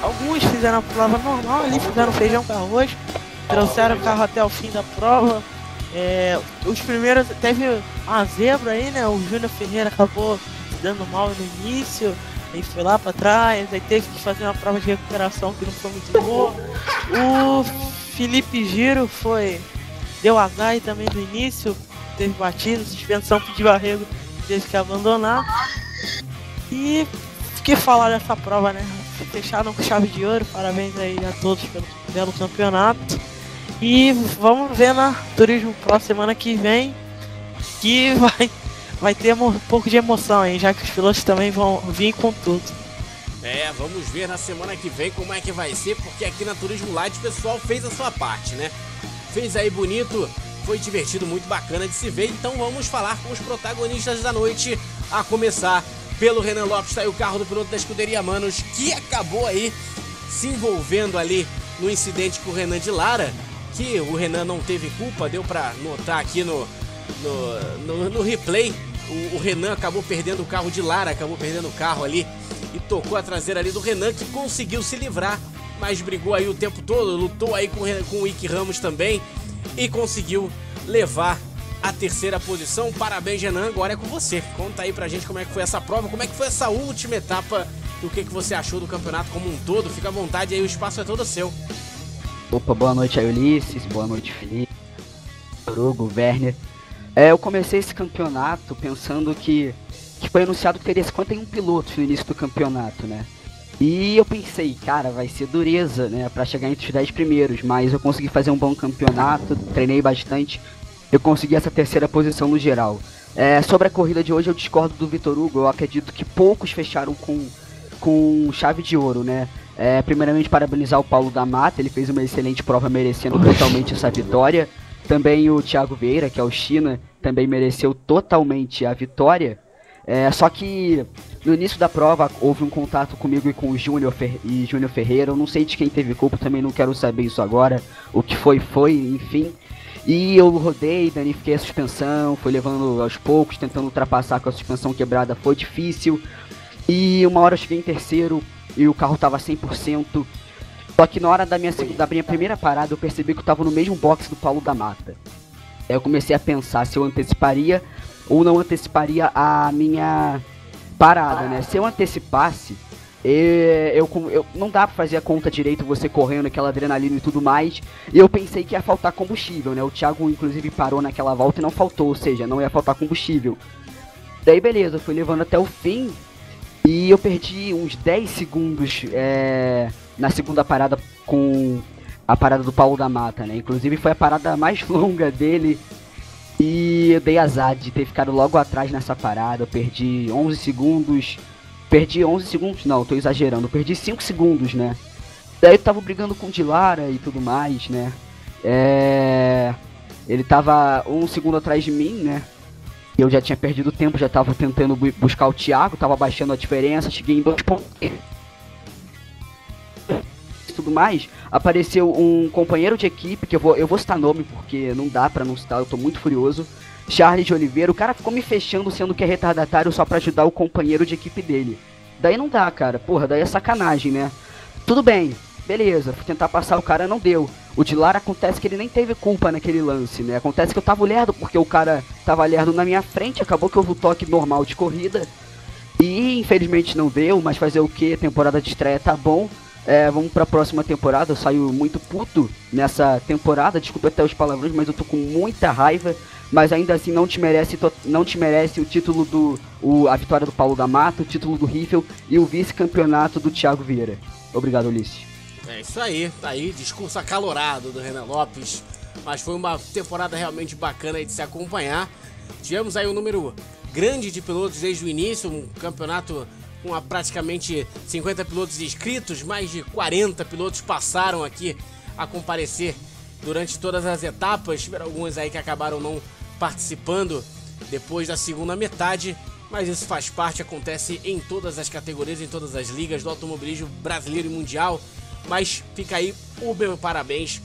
Alguns fizeram a prova normal ali, fizeram feijão com arroz, trouxeram o carro até o fim da prova. É, os primeiros teve uma zebra aí, né? O Júnior Ferreira acabou dando mal no início, aí foi lá para trás, aí teve que fazer uma prova de recuperação que não foi muito boa. O Felipe Giro foi. deu azar aí também no início, teve batido, suspensão pediu arrego teve que abandonar. E que falar dessa prova, né? Fecharam com chave de ouro, parabéns aí a todos pelo belo campeonato. E vamos ver na Turismo Pro semana que vem, que vai, vai ter um pouco de emoção aí, já que os pilotos também vão vir com tudo. É, vamos ver na semana que vem como é que vai ser, porque aqui na Turismo Light o pessoal fez a sua parte, né? Fez aí bonito foi divertido, muito bacana de se ver. Então vamos falar com os protagonistas da noite, a começar pelo Renan Lopes, saiu o carro do piloto da escuderia Manos, que acabou aí se envolvendo ali no incidente com o Renan de Lara, que o Renan não teve culpa, deu para notar aqui no, no, no, no replay. O, o, Renan acabou perdendo o carro de Lara, acabou perdendo o carro ali e tocou a traseira ali do Renan, que conseguiu se livrar, mas brigou aí o tempo todo, lutou aí com, com o Ike Ramos também e conseguiu levar a terceira posição. Parabéns, Renan. Agora é com você. Conta aí pra gente como é que foi essa prova, como é que foi essa última etapa e o que, que você achou do campeonato como um todo. Fica à vontade aí, o espaço é todo seu. Opa, boa noite aí, Ulisses. Boa noite, Felipe. Hugo, Werner. É, eu comecei esse campeonato pensando que, que foi anunciado que teria 51 pilotos no início do campeonato, né? E eu pensei, cara, vai ser dureza, né, para chegar entre os 10 primeiros, mas eu consegui fazer um bom campeonato, treinei bastante, eu consegui essa terceira posição no geral. É, sobre a corrida de hoje eu discordo do Vitor Hugo, eu acredito que poucos fecharam com, com chave de ouro, né. É, primeiramente parabenizar o Paulo da Mata, ele fez uma excelente prova merecendo totalmente essa vitória. Também o Thiago Vieira, que é o China, também mereceu totalmente a vitória. É, só que no início da prova houve um contato comigo e com o Júnior Fer e Ferreira. Eu não sei de quem teve culpa, também não quero saber isso agora. O que foi, foi, enfim. E eu rodei, danifiquei a suspensão, fui levando aos poucos, tentando ultrapassar com a suspensão quebrada, foi difícil. E uma hora eu cheguei em terceiro e o carro tava 100%. Só que na hora da minha, da minha primeira parada eu percebi que eu tava no mesmo box do Paulo da Mata. Eu comecei a pensar se eu anteciparia ou não anteciparia a minha parada, né? Se eu antecipasse, eu, eu, não dá pra fazer a conta direito você correndo aquela adrenalina e tudo mais. E eu pensei que ia faltar combustível, né? O Thiago inclusive parou naquela volta e não faltou, ou seja, não ia faltar combustível. Daí beleza, fui levando até o fim e eu perdi uns 10 segundos é, na segunda parada com a parada do Paulo da Mata, né? Inclusive foi a parada mais longa dele e eu dei azar de ter ficado logo atrás nessa parada. Eu perdi 11 segundos. Perdi 11 segundos, não, tô exagerando. Eu perdi 5 segundos, né? Daí eu tava brigando com o Dilara e tudo mais, né? É... Ele tava um segundo atrás de mim, né? Eu já tinha perdido tempo, já tava tentando buscar o Thiago, tava baixando a diferença, cheguei em dois pontos tudo mais, apareceu um companheiro de equipe, que eu vou, eu vou citar nome porque não dá pra não citar, eu tô muito furioso. Charles de Oliveira, o cara ficou me fechando sendo que é retardatário só para ajudar o companheiro de equipe dele. Daí não dá, cara. Porra, daí é sacanagem, né? Tudo bem. beleza, fui tentar passar o cara, não deu. O de Lara acontece que ele nem teve culpa naquele lance, né? Acontece que eu tava lerdo porque o cara tava lerdo na minha frente, acabou que houve o toque normal de corrida. E infelizmente não deu, mas fazer o que? Temporada de estreia tá bom. É, vamos pra próxima temporada. Eu saio muito puto nessa temporada. Desculpa até os palavrões, mas eu tô com muita raiva. Mas ainda assim não te merece, não te merece o título do. O, a vitória do Paulo da Mata, o título do Riffel e o vice-campeonato do Thiago Vieira. Obrigado, Ulisses. É isso aí, tá aí, discurso acalorado do Renan Lopes. Mas foi uma temporada realmente bacana de se acompanhar. Tivemos aí um número grande de pilotos desde o início, um campeonato com a praticamente 50 pilotos inscritos, mais de 40 pilotos passaram aqui a comparecer durante todas as etapas. Tiveram alguns aí que acabaram não participando depois da segunda metade, mas isso faz parte, acontece em todas as categorias, em todas as ligas do automobilismo brasileiro e mundial. Mas fica aí o meu parabéns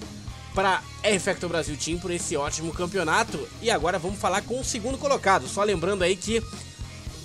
para R Factor Brasil Team por esse ótimo campeonato. E agora vamos falar com o segundo colocado. Só lembrando aí que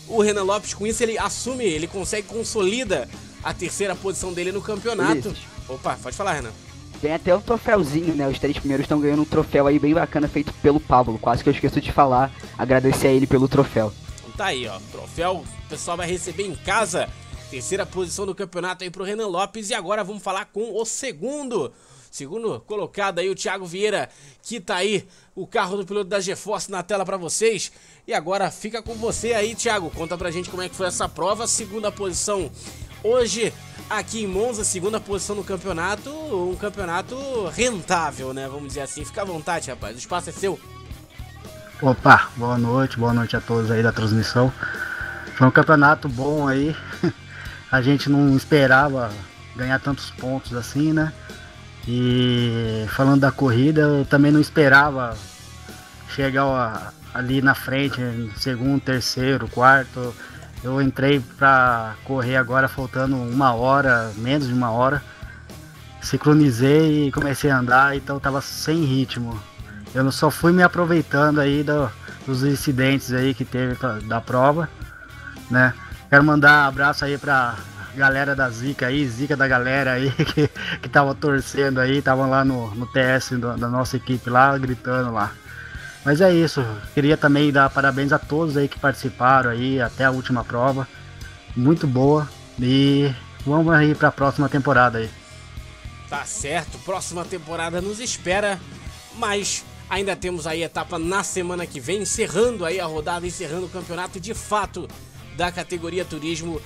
o Renan Lopes com isso ele assume, ele consegue consolida a terceira posição dele no campeonato. Opa, pode falar, Renan. Tem até um troféuzinho, né? Os três primeiros estão ganhando um troféu aí bem bacana feito pelo Pablo. Quase que eu esqueço de falar. Agradecer a ele pelo troféu. Então tá aí, ó. Troféu o pessoal vai receber em casa. Terceira posição do campeonato aí pro Renan Lopes. E agora vamos falar com o segundo. Segundo colocado aí, o Thiago Vieira, que tá aí o carro do piloto da GeForce na tela para vocês. E agora fica com você aí, Thiago. Conta pra gente como é que foi essa prova. Segunda posição hoje aqui em Monza, segunda posição no campeonato. Um campeonato rentável, né? Vamos dizer assim. Fica à vontade, rapaz. O espaço é seu. Opa, boa noite, boa noite a todos aí da transmissão. Foi um campeonato bom aí. A gente não esperava ganhar tantos pontos assim, né? E falando da corrida, eu também não esperava chegar ali na frente, segundo, terceiro, quarto. Eu entrei para correr agora faltando uma hora, menos de uma hora. Sincronizei e comecei a andar, então tava sem ritmo. Eu só fui me aproveitando aí do, dos incidentes aí que teve da prova, né? Quero mandar um abraço aí pra galera da Zica aí, Zica da galera aí que, que tava torcendo aí, estavam lá no, no TS do, da nossa equipe lá, gritando lá. Mas é isso, queria também dar parabéns a todos aí que participaram aí até a última prova. Muito boa e vamos aí para a próxima temporada aí. Tá certo, próxima temporada nos espera, mas ainda temos aí etapa na semana que vem, encerrando aí a rodada, encerrando o campeonato de fato da categoria turismo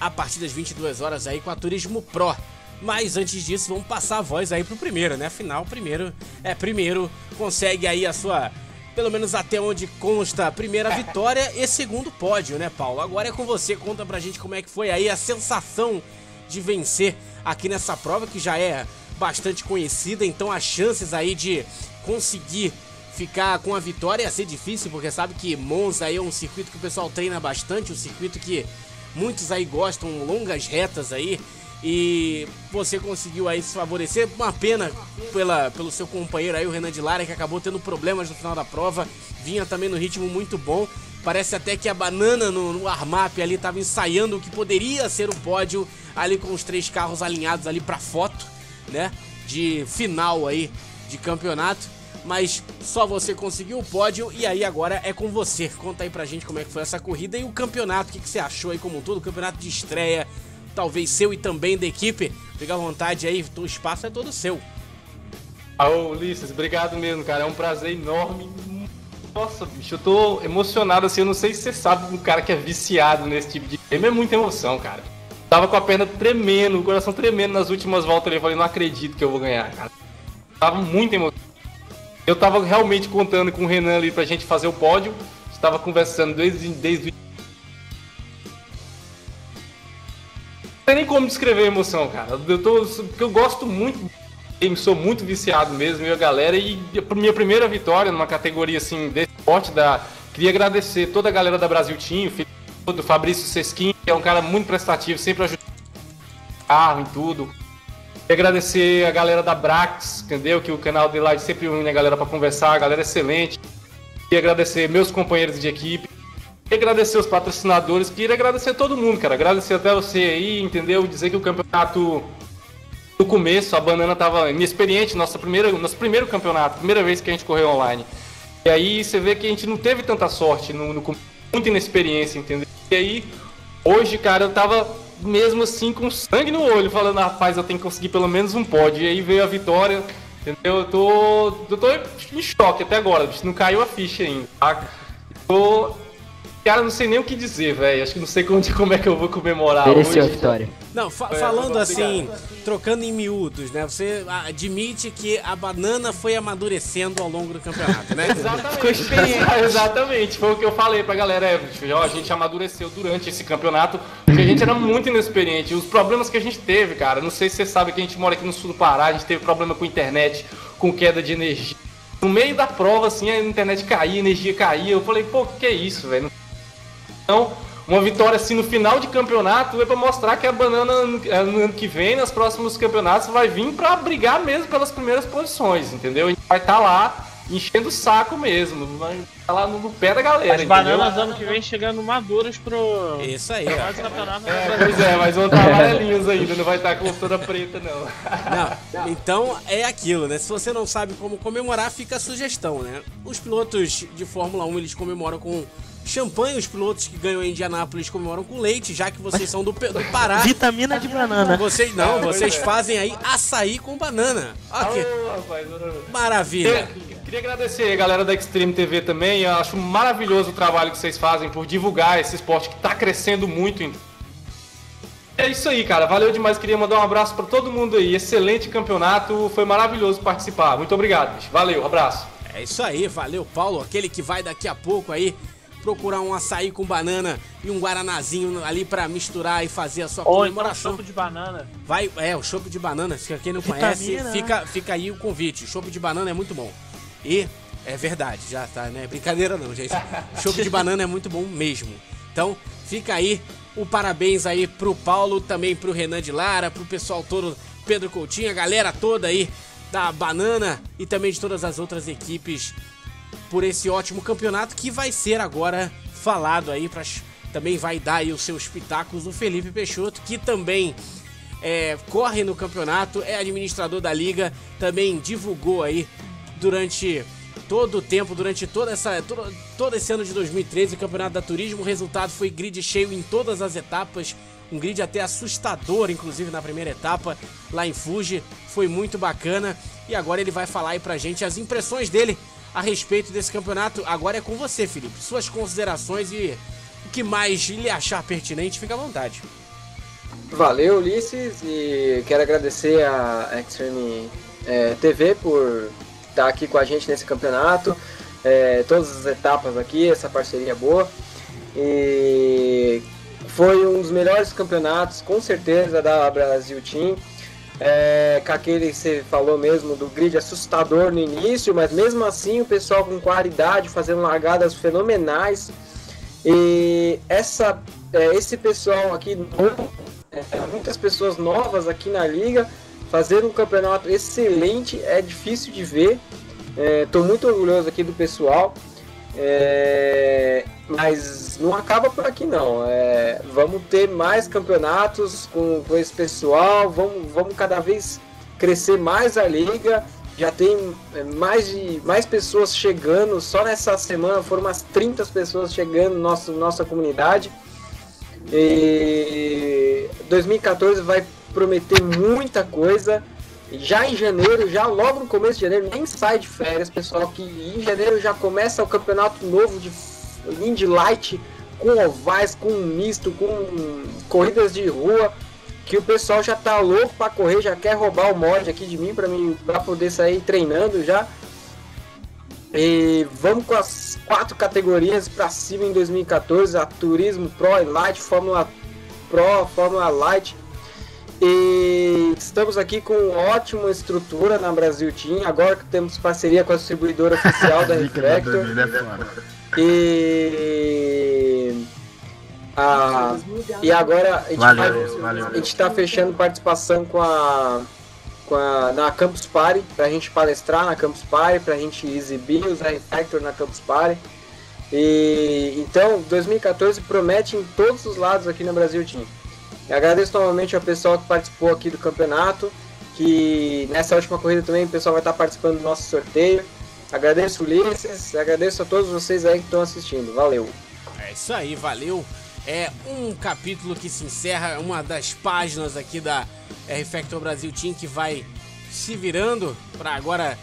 a partir das 22 horas aí com a Turismo Pro. Mas antes disso, vamos passar a voz aí pro primeiro, né? Afinal, primeiro é primeiro, consegue aí a sua, pelo menos até onde consta, primeira vitória e segundo pódio, né, Paulo? Agora é com você, conta pra gente como é que foi aí a sensação de vencer aqui nessa prova que já é bastante conhecida, então as chances aí de conseguir ficar com a vitória ia ser difícil, porque sabe que Monza aí é um circuito que o pessoal treina bastante, um circuito que muitos aí gostam, longas retas aí. E você conseguiu aí se favorecer. Uma pena pela, pelo seu companheiro aí, o Renan de Lara, que acabou tendo problemas no final da prova. Vinha também no ritmo muito bom. Parece até que a banana no, no armap ali estava ensaiando o que poderia ser o pódio ali com os três carros alinhados ali para foto, né? De final aí de campeonato mas só você conseguiu o pódio e aí agora é com você. Conta aí pra gente como é que foi essa corrida e o campeonato, o que, que você achou aí como um todo, o campeonato de estreia, talvez seu e também da equipe. Fica à vontade aí, o espaço é todo seu. Ah, Ulisses, obrigado mesmo, cara. É um prazer enorme. Nossa, bicho, eu tô emocionado assim. Eu não sei se você sabe, um cara que é viciado nesse tipo de game é muita emoção, cara. Tava com a perna tremendo, o coração tremendo nas últimas voltas ali. Eu falei, não acredito que eu vou ganhar, cara. Tava muito emocionado. Eu tava realmente contando com o Renan ali pra gente fazer o pódio. Estava conversando desde, desde Não tem nem como descrever a emoção, cara. Eu tô, porque eu gosto muito game, sou muito viciado mesmo, e a galera. E a minha primeira vitória numa categoria assim, desse esporte, da... queria agradecer toda a galera da Brasil Team, do Fabrício Sesquim, que é um cara muito prestativo, sempre ajuda carro em tudo. Queria agradecer a galera da Brax, entendeu? Que o canal de live sempre une a galera para conversar, a galera é excelente. Queria agradecer meus companheiros de equipe. Queria agradecer os patrocinadores. Queria agradecer todo mundo, cara. Agradecer até você aí, entendeu? Dizer que o campeonato no começo a banana tava inexperiente, nossa primeira, nosso primeiro campeonato, primeira vez que a gente correu online. E aí você vê que a gente não teve tanta sorte, no, no muita inexperiência, entendeu? E aí, hoje, cara, eu tava mesmo assim com sangue no olho, falando, rapaz, eu tenho que conseguir pelo menos um pódio. E aí veio a vitória, entendeu? Eu tô, eu tô em choque até agora, não caiu a ficha ainda, tá? Tô Cara, não sei nem o que dizer, velho. Acho que não sei como, como é que eu vou comemorar Mereceu hoje. a vitória. Não, fa é, falando assim, trocando em miúdos, né? Você admite que a banana foi amadurecendo ao longo do campeonato, né? exatamente. exatamente. Foi o que eu falei pra galera. É, ó, a gente amadureceu durante esse campeonato, porque a gente era muito inexperiente. Os problemas que a gente teve, cara, não sei se você sabe que a gente mora aqui no sul do Pará, a gente teve problema com internet, com queda de energia. No meio da prova, assim, a internet caía, a energia caía. Eu falei, pô, que é isso, velho? Então, uma vitória assim no final de campeonato é para mostrar que a banana no ano que vem, nos próximos campeonatos, vai vir para brigar mesmo pelas primeiras posições, entendeu? A gente vai estar tá lá enchendo o saco mesmo, vai estar tá lá no, pé da galera. As bananas ano que vem chegando maduras pro. Isso aí. campeonato é, pois é, mas vão estar tá amarelinhos ainda, não vai estar com toda preta, não. Não, então é aquilo, né? Se você não sabe como comemorar, fica a sugestão, né? Os pilotos de Fórmula 1 eles comemoram com champanhe, os pilotos que ganham em Indianápolis comemoram com leite, já que vocês são do, do Pará. Vitamina de banana. Vocês não, vocês fazem aí açaí com banana. Ok. Maravilha. Queria agradecer a galera da Extreme TV também. Eu acho maravilhoso o trabalho que vocês fazem por divulgar esse esporte que está crescendo muito. É isso aí, cara. Valeu demais. Queria mandar um abraço para todo mundo aí. Excelente campeonato. Foi maravilhoso participar. Muito obrigado, bicho. Valeu, abraço. É isso aí, valeu, Paulo. Aquele que vai daqui a pouco aí procurar um açaí com banana e um guaranazinho ali para misturar e fazer a sua Ou então comemoração. Então, de banana. Vai, é, o chopp de banana, se quem não conhece, fica, fica aí o convite. O chopp de banana é muito bom. E é verdade, já tá, né? Brincadeira não, gente. chopp de banana é muito bom mesmo. Então, fica aí o parabéns aí pro Paulo, também pro Renan de Lara, pro pessoal todo, Pedro Coutinho, a galera toda aí da Banana e também de todas as outras equipes por esse ótimo campeonato que vai ser agora falado aí para também vai dar aí os seus pitacos o Felipe Peixoto, que também é, corre no campeonato, é administrador da liga, também divulgou aí durante todo o tempo, durante toda essa, todo, todo esse ano de 2013, o campeonato da Turismo, o resultado foi grid cheio em todas as etapas, um grid até assustador, inclusive na primeira etapa, lá em Fuji, foi muito bacana, e agora ele vai falar aí pra gente as impressões dele a respeito desse campeonato. Agora é com você, Felipe. Suas considerações e o que mais lhe achar pertinente, fica à vontade. Valeu, Ulisses, e quero agradecer a Extreme é, TV por estar aqui com a gente nesse campeonato. É, todas as etapas aqui, essa parceria boa. E foi um dos melhores campeonatos, com certeza, da Brasil Team. É, com aquele que você falou mesmo do grid assustador no início, mas mesmo assim o pessoal com qualidade, fazendo largadas fenomenais. E essa, é, esse pessoal aqui, é, muitas pessoas novas aqui na liga, fazendo um campeonato excelente, é difícil de ver. Estou é, muito orgulhoso aqui do pessoal. É, mas não acaba por aqui não. É, vamos ter mais campeonatos com, com esse pessoal, vamos, vamos cada vez crescer mais a liga. Já tem é, mais de mais pessoas chegando, só nessa semana foram umas 30 pessoas chegando na nossa, nossa comunidade. E 2014 vai prometer muita coisa. Já em janeiro, já logo no começo de janeiro, nem sai de férias, pessoal, que em janeiro já começa o campeonato novo de Indy Light, com ovais, com misto, com corridas de rua, que o pessoal já tá louco para correr, já quer roubar o mod aqui de mim para mim para poder sair treinando já. E vamos com as quatro categorias para cima em 2014, a Turismo Pro e Light, Fórmula Pro, Fórmula Light e estamos aqui com ótima estrutura na Brasil Team. Agora que temos parceria com a distribuidora oficial da Reflector. e. Ah, e agora a gente valeu, está fechando participação com a, com a na Campus Party para a gente palestrar na Campus Party, para a gente exibir os Reflector na Campus Party. E então 2014 promete em todos os lados aqui na Brasil Team. Agradeço novamente ao pessoal que participou aqui do campeonato, que nessa última corrida também o pessoal vai estar participando do nosso sorteio. Agradeço Ulisses, agradeço a todos vocês aí que estão assistindo. Valeu! É isso aí, valeu! É um capítulo que se encerra, uma das páginas aqui da R-Factor Brasil Team que vai se virando para agora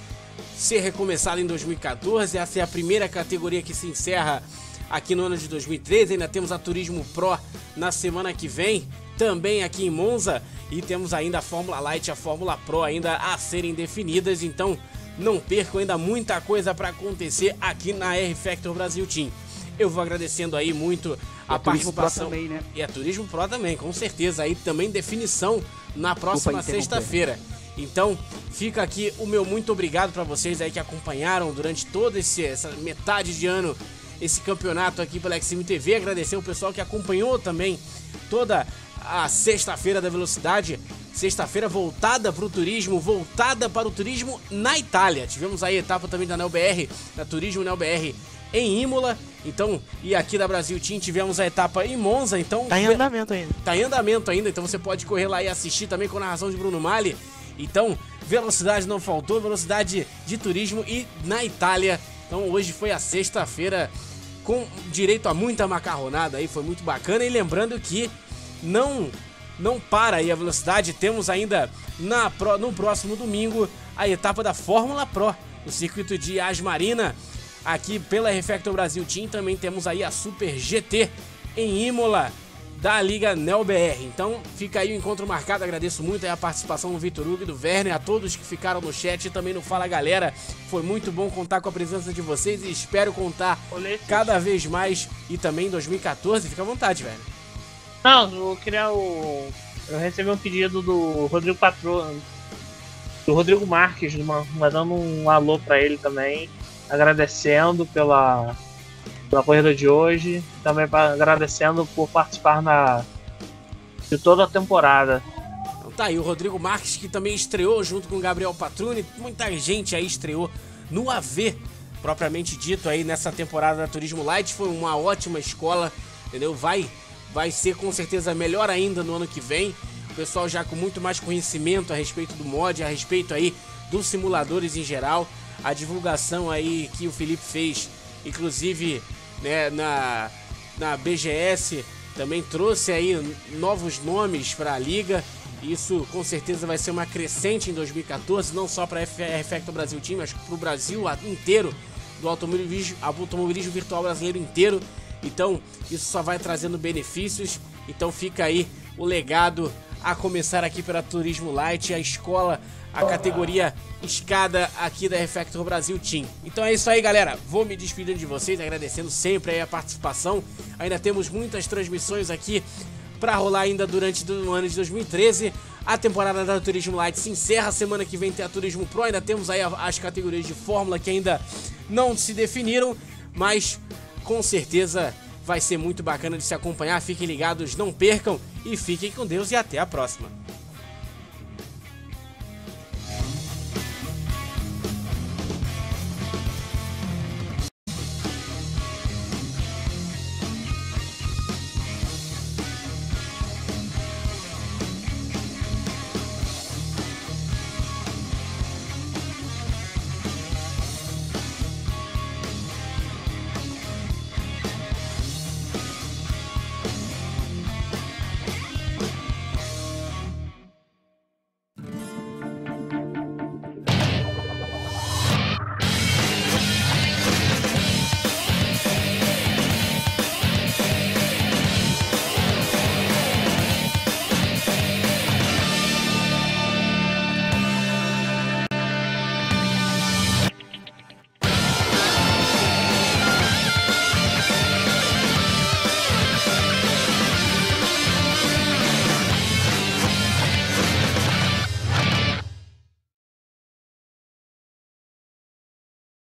ser recomeçado em 2014. Essa é a primeira categoria que se encerra aqui no ano de 2013. Ainda temos a Turismo Pro na semana que vem, também aqui em Monza. E temos ainda a Fórmula Light e a Fórmula Pro ainda a serem definidas. Então não percam ainda muita coisa para acontecer aqui na R Factor Brasil Team. Eu vou agradecendo aí muito a, a participação. Também, né? E a Turismo Pro também, com certeza. Aí também definição na próxima sexta-feira. Então, fica aqui o meu muito obrigado para vocês aí que acompanharam durante toda essa metade de ano esse campeonato aqui pela XM TV. Agradecer o pessoal que acompanhou também toda a sexta-feira da velocidade. Sexta-feira voltada para o turismo, voltada para o turismo na Itália. Tivemos aí a etapa também da NeoBR, da Turismo NeoBR em Imola. Então, e aqui da Brasil Team tivemos a etapa em Monza, então... Tá em andamento ainda. Tá em andamento ainda, então você pode correr lá e assistir também com a narração de Bruno Mali. Então, velocidade não faltou, velocidade de turismo e na Itália. Então, hoje foi a sexta-feira com direito a muita macarronada aí, foi muito bacana. E lembrando que não não para aí a velocidade, temos ainda na no próximo domingo a etapa da Fórmula Pro, no circuito de Asmarina, aqui pela Refactor Brasil Team. Também temos aí a Super GT em Imola da Liga NelBR. Então fica aí o encontro marcado. Agradeço muito a participação do Vitor Hugo e do Werner, a todos que ficaram no chat e também no Fala Galera. Foi muito bom contar com a presença de vocês e espero contar cada vez mais e também em 2014. Fica à vontade, velho. Não, eu queria o. Eu recebi um pedido do Rodrigo Patrão, do Rodrigo Marques, mandando um alô para ele também, agradecendo pela pela corrida de hoje. Também agradecendo por participar na, de toda a temporada. Tá aí o Rodrigo Marques, que também estreou junto com o Gabriel Patruni. Muita gente aí estreou no AV, propriamente dito, aí nessa temporada da Turismo Light. Foi uma ótima escola, entendeu? Vai, vai ser com certeza melhor ainda no ano que vem. O pessoal já com muito mais conhecimento a respeito do mod, a respeito aí dos simuladores em geral. A divulgação aí que o Felipe fez, inclusive né, na, na BGS também trouxe aí novos nomes para a liga. Isso com certeza vai ser uma crescente em 2014, não só para a Factor Brasil Team, mas para o Brasil inteiro, do automobilismo, automobilismo virtual brasileiro inteiro. Então, isso só vai trazendo benefícios. Então, fica aí o legado a começar aqui pela Turismo Light, a escola a categoria escada aqui da Refactor Brasil Team. Então é isso aí, galera. Vou me despedindo de vocês, agradecendo sempre a participação. Ainda temos muitas transmissões aqui para rolar ainda durante o ano de 2013. A temporada da Turismo Light se encerra. Semana que vem tem a Turismo Pro. Ainda temos aí as categorias de Fórmula que ainda não se definiram, mas com certeza vai ser muito bacana de se acompanhar. Fiquem ligados, não percam e fiquem com Deus e até a próxima.